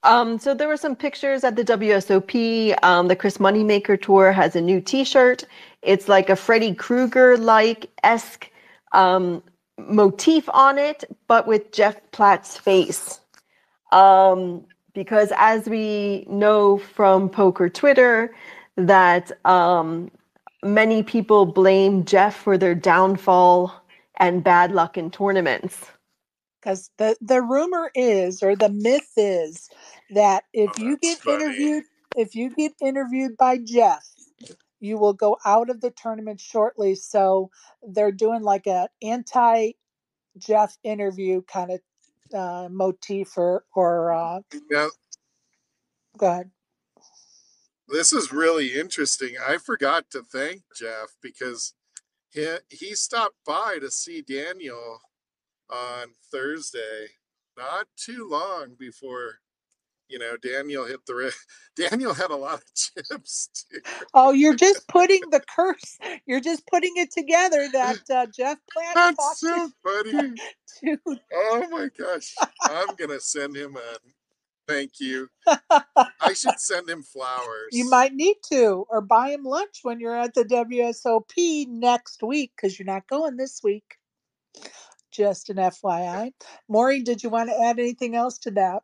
Um, so there were some pictures at the WSOP. Um, the Chris Moneymaker tour has a new T-shirt. It's like a Freddy Krueger like esque um, motif on it, but with Jeff Platt's face. Um, because as we know from poker Twitter, that um, many people blame Jeff for their downfall and bad luck in tournaments. Because the, the rumor is, or the myth is, that if Oh, you get funny. interviewed, if you get interviewed by Jeff, you will go out of the tournament shortly. So they're doing like a anti Jeff interview kind of uh, motif or or uh, Now, go ahead. This is really interesting. I forgot to thank Jeff because he, he stopped by to see Daniel on Thursday, not too long before, you know, Daniel hit the. Daniel had a lot of chips too. Oh, you're just putting the curse. You're just putting it together that uh, Jeff Platt That's so funny. to. Oh my gosh. I'm going to send him a thank you. I should send him flowers. You might need to, or buy him lunch when you're at the WSOP next week because you're not going this week. Just an FYI. Maureen, did you want to add anything else to that?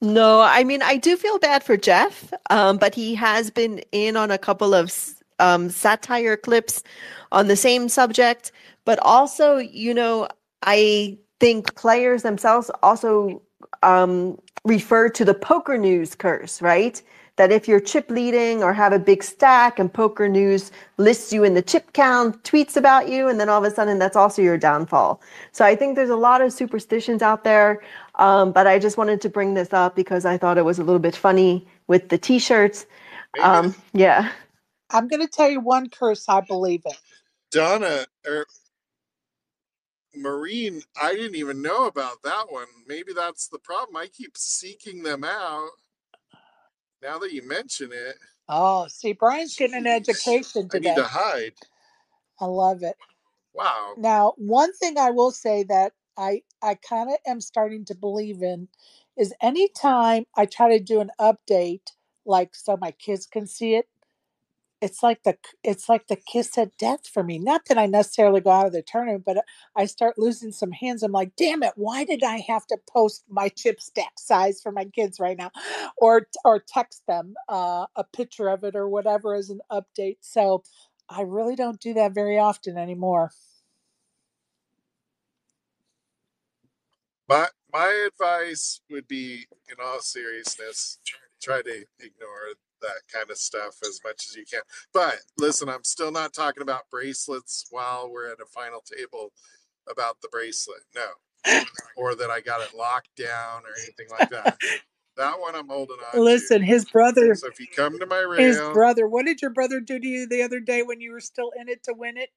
No, I mean, I do feel bad for Jeff, um, but he has been in on a couple of um, satire clips on the same subject. But also, you know, I think players themselves also um, refer to the PokerNews curse, right? That if you're chip leading or have a big stack and PokerNews lists you in the chip count, tweets about you, and then all of a sudden that's also your downfall. So I think there's a lot of superstitions out there. Um, but I just wanted to bring this up because I thought it was a little bit funny with the t-shirts. Um, yeah. I'm going to tell you one curse I believe in. Donna or Maureen, I didn't even know about that one. Maybe that's the problem. I keep seeking them out. Now that you mention it, Oh, see, Brian's getting an education I need to hide. I love it. Wow. Now, one thing I will say that I I kind of am starting to believe in is anytime I try to do an update, like so my kids can see it, it's like the it's like the kiss of death for me. Not that I necessarily go out of the tournament, but I start losing some hands. I'm like, damn it, why did I have to post my chip stack size for my kids right now, or or text them uh, a picture of it or whatever as an update? So I really don't do that very often anymore. My my advice would be, in all seriousness, try to ignore that kind of stuff as much as you can. But listen, I'm still not talking about bracelets while we're at a final table about the bracelet. No. Or that I got it locked down or anything like that. That one I'm holding on Listen, his brother. So if you come to my his brother. What did your brother do to you the other day when you were still in it to win it?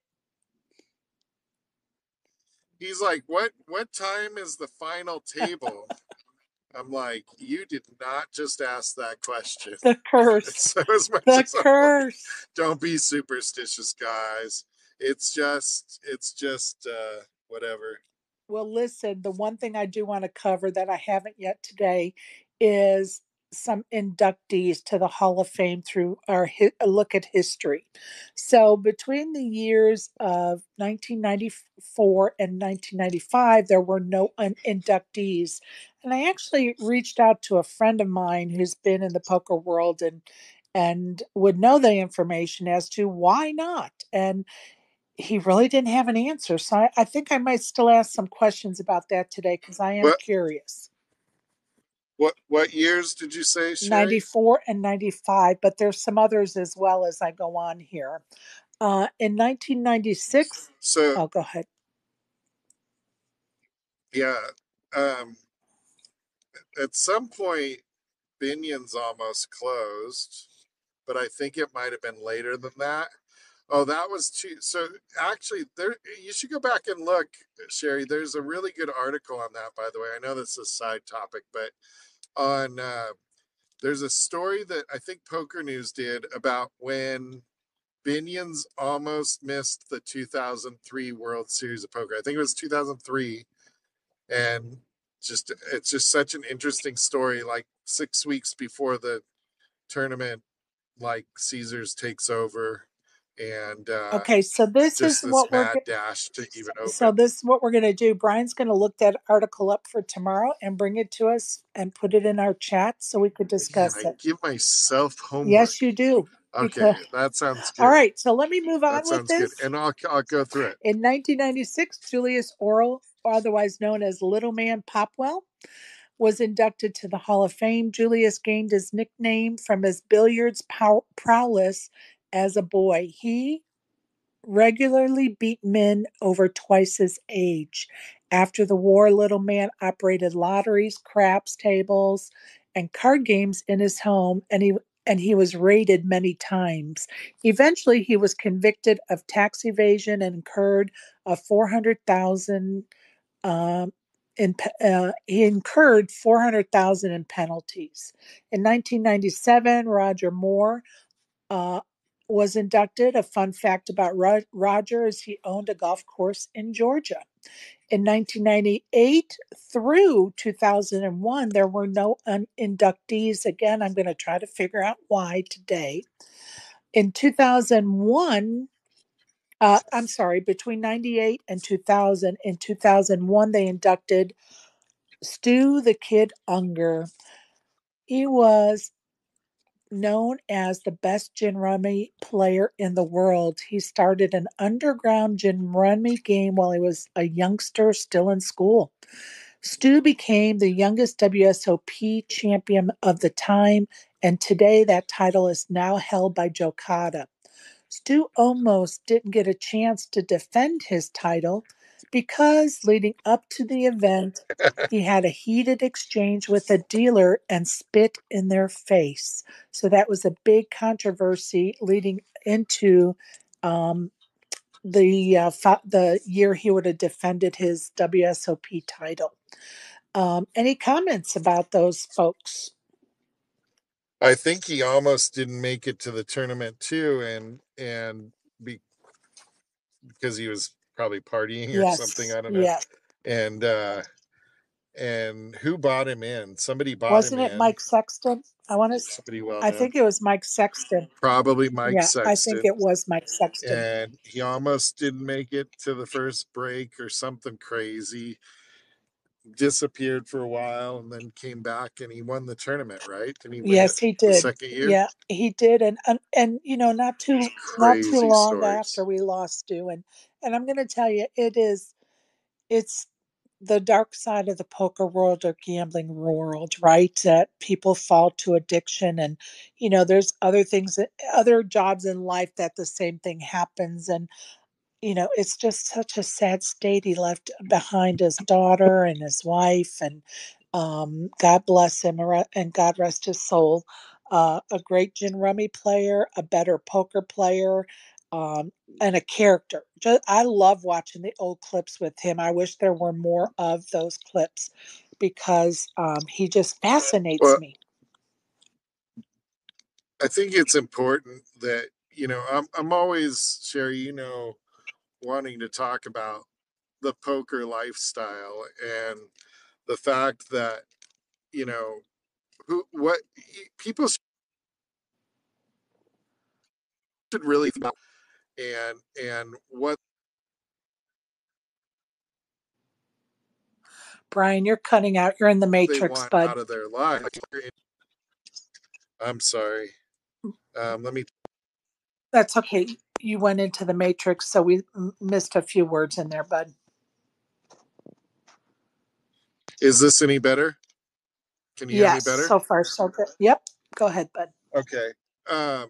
he's like, What what time is the final table? I'm like, you did not just ask that question. The curse. So as much The as I'm like, curse. don't be superstitious, guys. It's just, it's just, uh, whatever. Well, listen, the one thing I do want to cover that I haven't yet today is some inductees to the Hall of Fame through our a look at history. So between the years of 1994 and 1995, there were no un- inductees. And I actually reached out to a friend of mine who's been in the poker world and and would know the information as to why not. And he really didn't have an answer. So I, I think I might still ask some questions about that today because I am What curious. What what years did you say, Sherry? 94 and 95, but there's some others as well as I go on here. Uh, in 1996, So oh, go ahead. yeah, um, at some point, Binion's almost closed, but I think it might have been later than that. Oh, that was too. So actually, there you should go back and look, Sherry. There's a really good article on that, by the way. I know this is a side topic, but on uh, there's a story that I think PokerNews did about when Binion's almost missed the 2003 World Series of Poker. I think it was 2003, and just it's just such an interesting story. Like six weeks before the tournament, like Caesars takes over, and uh, Okay, so this is this what we're dash to even so this is what we're going to do. Brian's going to look that article up for tomorrow and bring it to us and put it in our chat so we could discuss I it. give myself homework. Yes, you do. Okay, Because that sounds all good. right, so let me move on That with sounds good, this. and I'll I'll go through it. In 1996, Julius Oral, otherwise known as Little Man Popwell, was inducted to the Hall of Fame. Julius gained his nickname from his billiards prowess as a boy. He regularly beat men over twice his age. After the war, Little Man operated lotteries, craps tables, and card games in his home, and he and he was raided many times. Eventually, he was convicted of tax evasion and incurred a four hundred thousand. Um, in, uh, he incurred 400,000 in penalties. In 1997, Roger Moore uh, was inducted. A fun fact about Ro- Roger is he owned a golf course in Georgia. In 1998 through 2001, there were no un- inductees. Again, I'm going to try to figure out why today. In 2001, uh, I'm sorry, between 98 and 2000, in 2001, they inducted Stu the Kid Ungar. He was known as the best gin rummy player in the world. He started an underground gin rummy game while he was a youngster still in school. Stu became the youngest WSOP champion of the time, and today that title is now held by Joe Cada. Stu almost didn't get a chance to defend his title because leading up to the event, he had a heated exchange with a dealer and spit in their face. So that was a big controversy leading into um, the uh, fa- the year he would have defended his WSOP title. Um, any comments about those folks? I think he almost didn't make it to the tournament too, and and be, because he was probably partying or something. I don't know. yeah. And uh and who bought him in? Somebody bought him. Wasn't it in. Mike Sexton? I want to. Somebody well I think it was Mike Sexton. Probably Mike yeah, I think it was Mike Sexton. and he almost didn't make it to the first break or something crazy. Disappeared for a while and then came back and he won the tournament, right? Didn't he Yes, he the did. second year? Yeah, he did, and and, and you know, not too not too long stories. after we lost Stu, and and I'm going to tell you, it is, it's the dark side of the poker world or gambling world, right? That people fall to addiction, and you know, there's other things that other jobs in life that the same thing happens, and you know, it's just such a sad state. He left behind his daughter and his wife, and um, God bless him and God rest his soul. Uh, a great gin rummy player, a better poker player, um, and a character. Just, I love watching the old clips with him. I wish there were more of those clips because um, he just fascinates Well, me. I think it's important that you know I'm I'm always Sherry, you know, wanting to talk about the poker lifestyle and the fact that you know who what people should really think about and and what Brian, you're cutting out. You're in the matrix, bud. out of their life. I'm sorry. Um, let me. That's okay. You went into the matrix, so we m- missed a few words in there, bud. Is this any better? Can you hear me Yes, better? so far so good. Yep. Go ahead, bud. Okay. Um,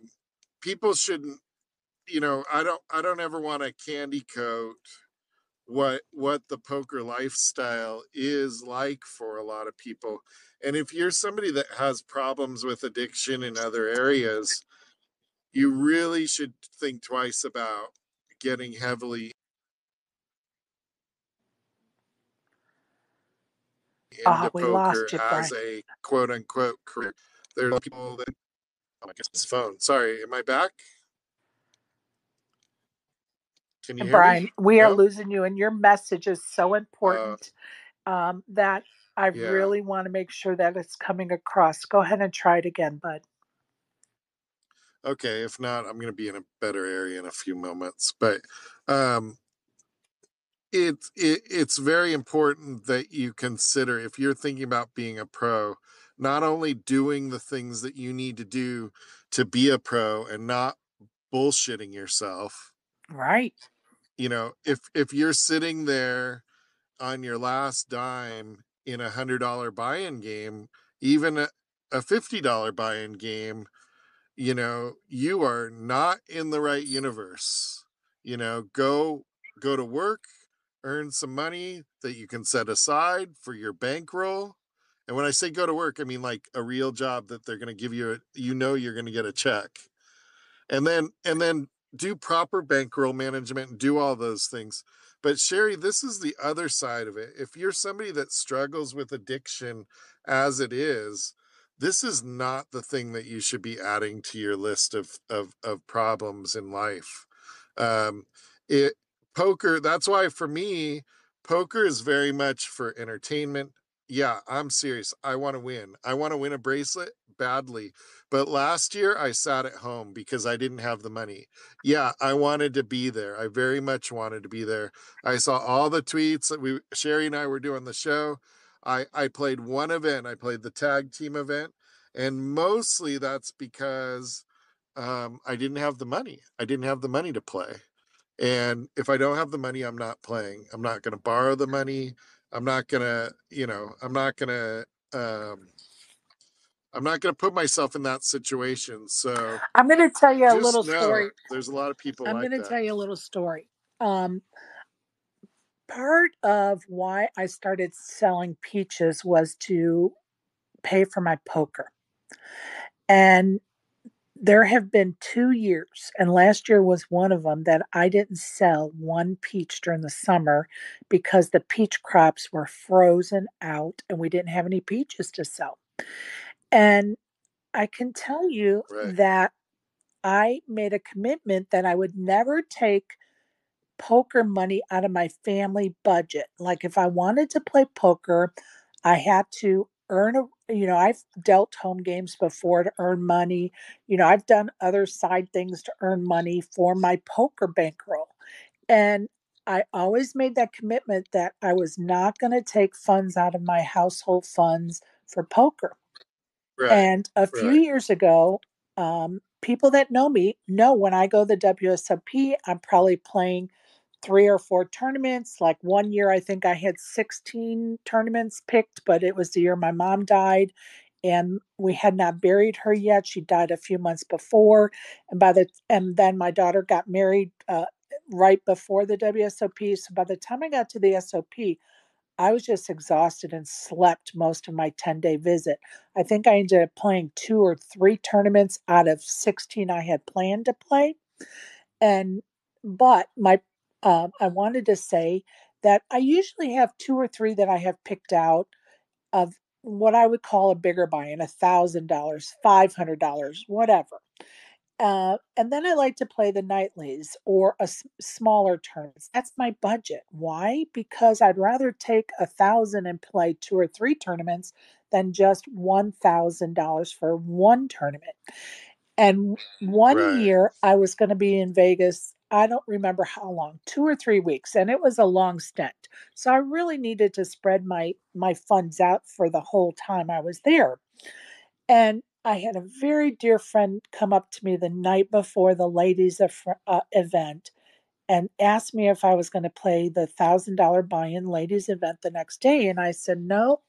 people shouldn't. You know, I don't. I don't ever want to candy coat what what the poker lifestyle is like for a lot of people. And if you're somebody that has problems with addiction in other areas, you really should think twice about getting heavily into lost poker you, as a quote unquote career. There are people that oh, I guess it's phone. Sorry, am I back? Can you hear me? Brian, we are No? losing you, and your message is so Uh, important um, that I yeah. really want to make sure that it's coming across. Go ahead and try it again, bud. Okay, if not, I'm going to be in a better area in a few moments. But um, it's it, it's very important that you consider if you're thinking about being a pro, not only doing the things that you need to do to be a pro and not bullshitting yourself. Right. You know, if if you're sitting there on your last dime in a hundred dollar buy-in game, even a, a fifty dollar buy-in game, you know you are not in the right universe you know go go to work earn some money that you can set aside for your bankroll. And when i say go to work i mean like a real job that they're going to give you a, you know you're going to get a check. And then and then do proper bankroll management and do all those things. But sherry this is the other side of it. If you're somebody that struggles with addiction as it is this is not the thing that you should be adding to your list of of, of problems in life. Um it poker that's why for me poker is very much for entertainment. Yeah i'm serious i want to win i want to win a bracelet badly but last year i sat at home because i didn't have the money. Yeah i wanted to be there i very much wanted to be there. I saw all the tweets that we sherry and i were doing the show I, I played one event. I played the tag team event, and mostly that's because um, I didn't have the money. I didn't have the money to play, and if I don't have the money, I'm not playing. I'm not going to borrow the money. I'm not going to, you know, I'm not going to, um, I'm not going to put myself in that situation. So I'm going to tell you a little story. there's a lot of people I'm like going to tell you a little story. Um, part of why I started selling peaches was to pay for my poker. And there have been two years, and last year was one of them, that I didn't sell one peach during the summer because the peach crops were frozen out and we didn't have any peaches to sell. And I can tell you Right. that I made a commitment that I would never take poker money out of my family budget. Like if I wanted to play poker, I had to earn a you know, I've dealt home games before to earn money. You know, I've done other side things to earn money for my poker bankroll. And I always made that commitment that I was not going to take funds out of my household funds for poker. Right. And a few right. years ago, um, people that know me know when I go to the WSOP, I'm probably playing three or four tournaments. Like one year, I think I had 16 tournaments picked, but it was the year my mom died. And we had not buried her yet. She died a few months before, and by the and then my daughter got married uh, right before the WSOP. So by the time I got to the SOP, I was just exhausted and slept most of my 10 day visit. I think I ended up playing two or three tournaments out of 16 I had planned to play. And, but my, um, I wanted to say that I usually have two or three that I have picked out of what I would call a bigger buy in a thousand dollars, five hundred dollars, whatever. Uh, and then I like to play the nightlies or a s- smaller turns. That's my budget. Why? Because I'd rather take a thousand and play two or three tournaments than just one thousand dollars for one tournament. And one Right. year I was going to be in Vegas. I don't remember how long, two or three weeks, and it was a long stint. So I really needed to spread my my funds out for the whole time I was there. And I had a very dear friend come up to me the night before the ladies uh, event and asked me if I was going to play the thousand dollar buy-in ladies event the next day, and I said no.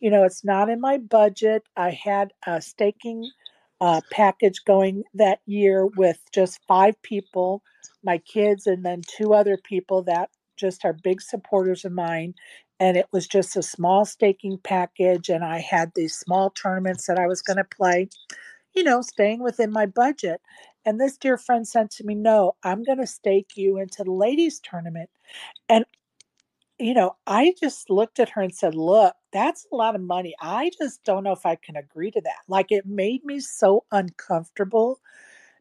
You know, it's not in my budget. I had a staking uh, package going that year with just five people, my kids, and then two other people that just are big supporters of mine. And it was just a small staking package, and I had these small tournaments that I was going to play, you know, staying within my budget. And this dear friend said to me, No, I'm going to stake you into the ladies' tournament. And you know, I just looked at her and said, Look, that's a lot of money. I just don't know if I can agree to that. Like, it made me so uncomfortable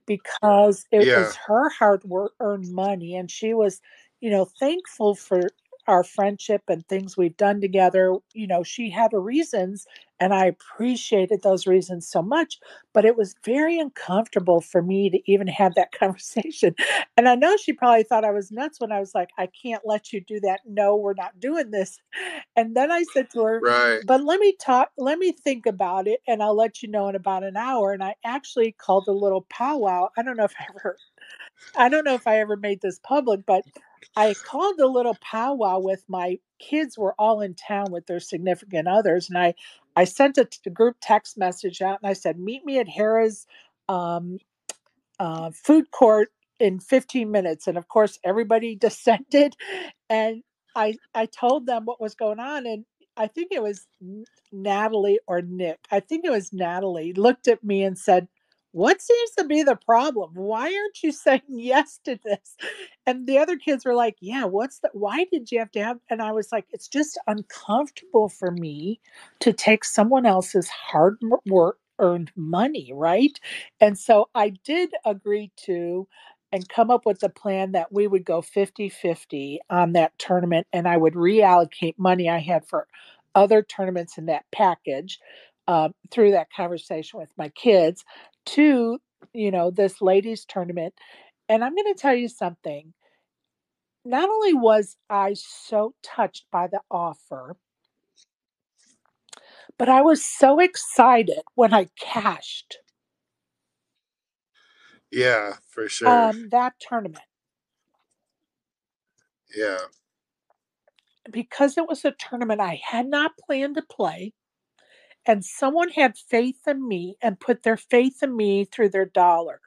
because it Yeah. was her hard work earned money and she was, you know, thankful for our friendship and things we've done together. You know, she had her reasons and I appreciated those reasons so much, but it was very uncomfortable for me to even have that conversation. And I know she probably thought I was nuts when I was like, I can't let you do that. No, we're not doing this. And then I said to her, Right. but let me talk, let me think about it, and I'll let you know in about an hour. And I actually called a little powwow. I don't know if I ever, I don't know if I ever made this public, but I called a little powwow with my kids were all in town with their significant others, and I I sent a group text message out, and I said, "Meet me at Harrah's um, uh, food court in 15 minutes." And of course, everybody descended, and I I told them what was going on, and I think it was Natalie or Nick. I think it was Natalie looked at me and said, "What seems to be the problem? Why aren't you saying yes to this?" And the other kids were like, "Yeah, what's the? Why did you have to have?" And I was like, "It's just uncomfortable for me to take someone else's hard work earned money, right?" And so I did agree to and come up with a plan that we would go 50-50 on that tournament and I would reallocate money I had for other tournaments in that package um, through that conversation with my kids to you know this ladies tournament and i'm going to tell you something not only was i so touched by the offer but i was so excited when i cashed Yeah, for sure. um, that tournament yeah. because it was a tournament i had not planned to play and someone had faith in me and put their faith in me through their dollar.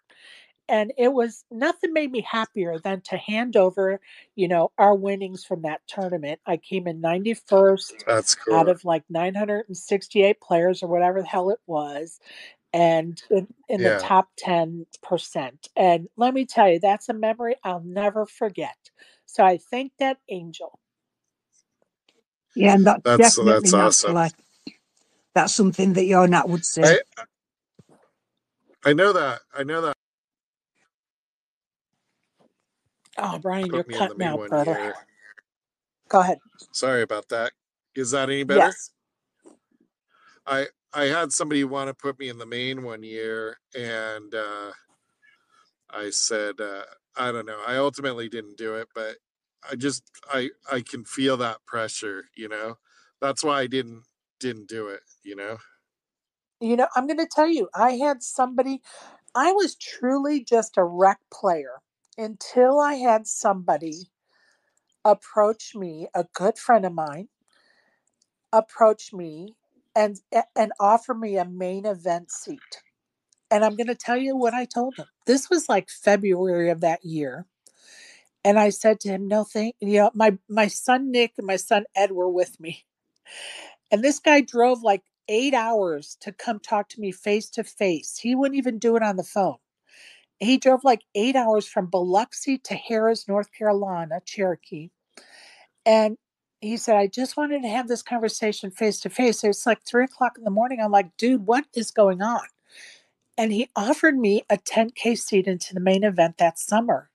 And it was nothing made me happier than to hand over you know our winnings from that tournament. I came in 91st That's cool. out of like 968 players or whatever the hell it was and in, in the top 10% and let me tell you that's a memory i'll never forget. So i thank that angel. Yeah, and that's, That's- definitely that's not awesome. like that's something that your Nat would say. I I know that. I know that oh brian put you're me in the cutting main out one brother year. go ahead Sorry about that. Is that any better? yes I I had somebody want to put me in the main one year, and uh, I said uh, I don't know. I ultimately didn't do it, but I just I I can feel that pressure. You know, that's why I didn't didn't do it. You know. you know i'm going to tell you i had somebody i was truly just a rec player until i had somebody approach me a good friend of mine approach me and and offer me a main event seat and i'm going to tell you what i told him this was like february of that year and i said to him no thank you know my my son nick and my son ed were with me and this guy drove like eight hours to come talk to me face to face he wouldn't even do it on the phone he drove like eight hours from biloxi to harrah's north carolina cherokee and he said, I just wanted to have this conversation face to face. It's like three o'clock in the morning. I'm like, dude, what is going on? and he offered me a 10k seat into the main event that summer.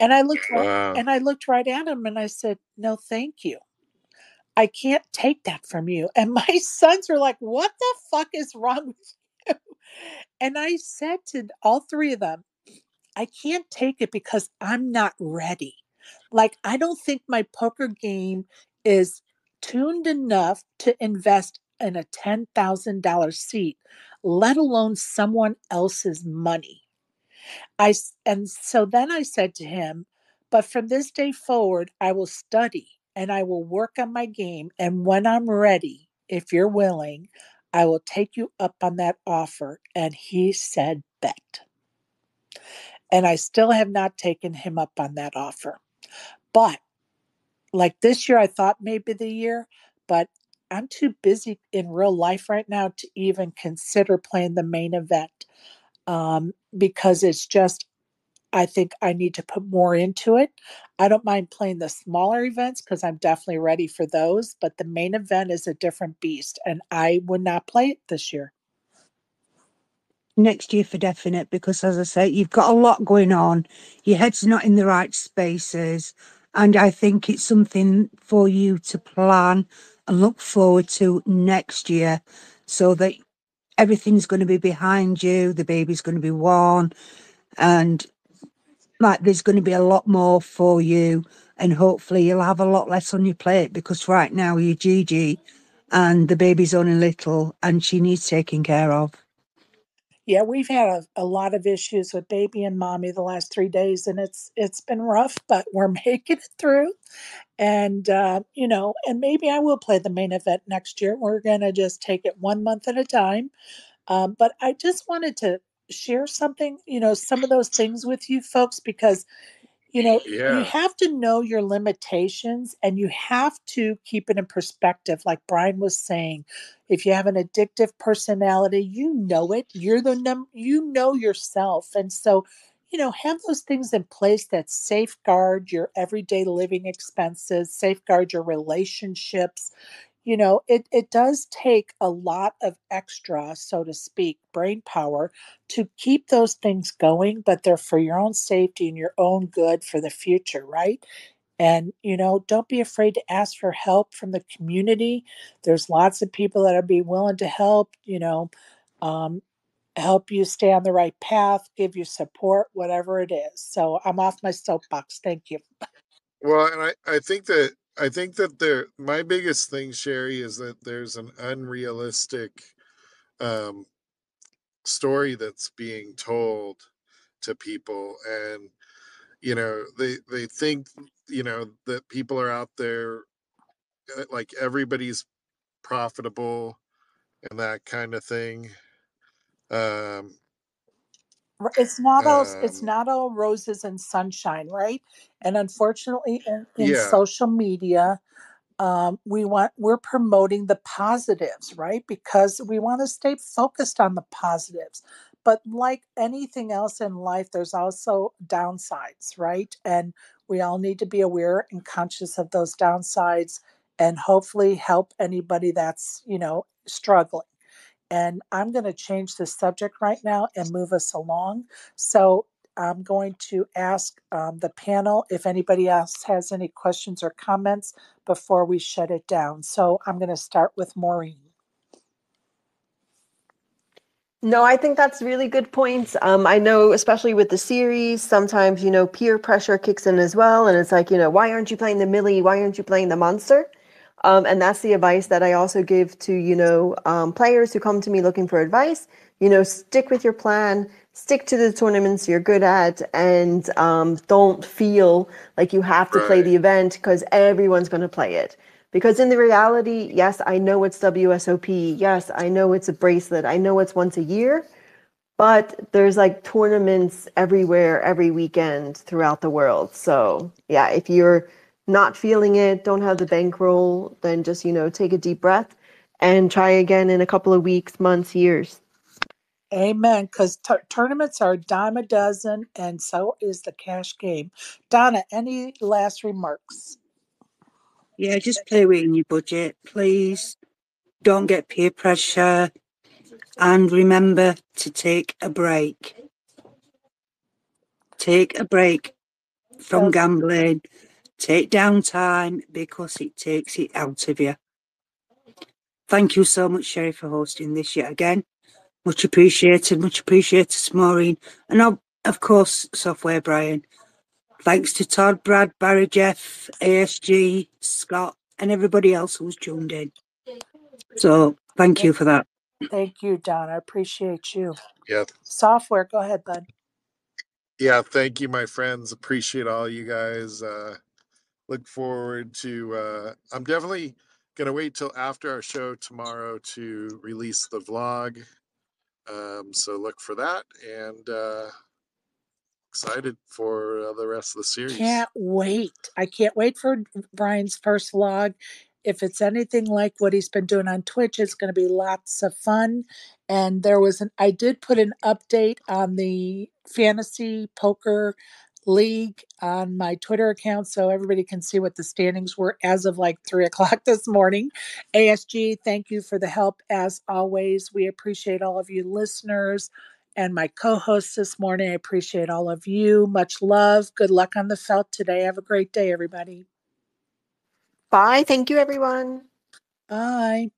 And I looked Wow. and I looked right at him and I said, "No, thank you. I can't take that from you." And my sons are like, "What the fuck is wrong with you?" And I said to all three of them, "I can't take it because I'm not ready. Like I don't think my poker game is tuned enough to invest in a $10,000 seat, let alone someone else's money." I and so then I said to him, "But from this day forward, I will study and I will work on my game. And when I'm ready, if you're willing, I will take you up on that offer." And he said, "Bet." And I still have not taken him up on that offer. But like this year, I thought maybe the year, but I'm too busy in real life right now to even consider playing the main event um, because it's just I think I need to put more into it. I don't mind playing the smaller events because I'm definitely ready for those, but the main event is a different beast, and I would not play it this year. next year for definite because as I say, you've got a lot going on. Your head's not in the right spaces. And I think it's something for you to plan and look forward to next year so that everything's going to be behind you, the baby's going to be worn, and like there's going to be a lot more for you. And hopefully you'll have a lot less on your plate because right now you're Gigi and the baby's only little and she needs taking care of. Yeah, we've had a, a lot of issues with baby and mommy the last three days, and it's it's been rough, but we're making it through. And uh, you know, and maybe I will play the main event next year. We're gonna just take it one month at a time. Um, but I just wanted to share something, you know, some of those things with you folks because you know you have to know your limitations and you have to keep it in perspective like brian was saying. If you have an addictive personality you know it. You're the num you know yourself. And so you know have those things in place that safeguard your everyday living expenses safeguard your relationships you know it it does take a lot of extra so to speak brain power to keep those things going but they're for your own safety and your own good for the future right? And you know don't be afraid to ask for help from the community. There's lots of people that are be willing to help you know um, help you stay on the right path give you support whatever it is. So i'm off my soapbox. Thank you. Well, and I, I think that I think that there my biggest thing, Sherry, is that there's an unrealistic um, story that's being told to people, and you know they they think you know that people are out there uh, like everybody's profitable and that kind of thing. Um, it's not all it's um, not all roses and sunshine right? And unfortunately in, in yeah, social media um, we want we're promoting the positives right? Because we want to stay focused on the positives. But like anything else in life there's also downsides right? And we all need to be aware and conscious of those downsides and hopefully help anybody that's you know struggling and I'm going to change the subject right now and move us along. So I'm going to ask um, the panel if anybody else has any questions or comments before we shut it down. So I'm going to start with Maureen. No, I think that's really good points. Um, I know, especially with the series, sometimes you know peer pressure kicks in as well, and it's like you know why aren't you playing the Millie? Why aren't you playing the monster? Um, and that's the advice that I also give to you know um, players who come to me looking for advice. You know, stick with your plan, stick to the tournaments you're good at, and um, don't feel like you have to play the event because everyone's going to play it. Because in the reality, yes, I know it's WSOP. Yes, I know it's a bracelet. I know it's once a year, but there's like tournaments everywhere, every weekend throughout the world. So yeah, if you're not feeling it, don't have the bankroll, then just, you know, take a deep breath and try again in a couple of weeks, months, years. Amen. Because t- tournaments are a dime a dozen, and so is the cash game. Donna, any last remarks? Yeah, just play within your budget, please. Don't get peer pressure. And remember to take a break. Take a break from gambling. Take downtime because it takes it out of you. Thank you so much, Sherry, for hosting this yet again. Much appreciated, much appreciated, Maureen. And of, of course, Software Brian. Thanks to Todd, Brad, Barry, Jeff, ASG, Scott, and everybody else who's tuned in. So thank you for that. Thank you, Don. I appreciate you. Yeah. Software, go ahead, bud. Yeah, thank you, my friends. Appreciate all you guys. Uh, look forward to. Uh, I'm definitely gonna wait till after our show tomorrow to release the vlog. Um, so look for that, and uh, excited for uh, the rest of the series. Can't wait. I can't wait for Brian's first vlog. If it's anything like what he's been doing on Twitch, it's going to be lots of fun. And there was an, I did put an update on the fantasy poker league on my Twitter account so everybody can see what the standings were as of like three o'clock this morning. ASG, thank you for the help as always. We appreciate all of you listeners and my co hosts this morning. I appreciate all of you. Much love. Good luck on the felt today. Have a great day, everybody. Bye. Thank you, everyone. Bye.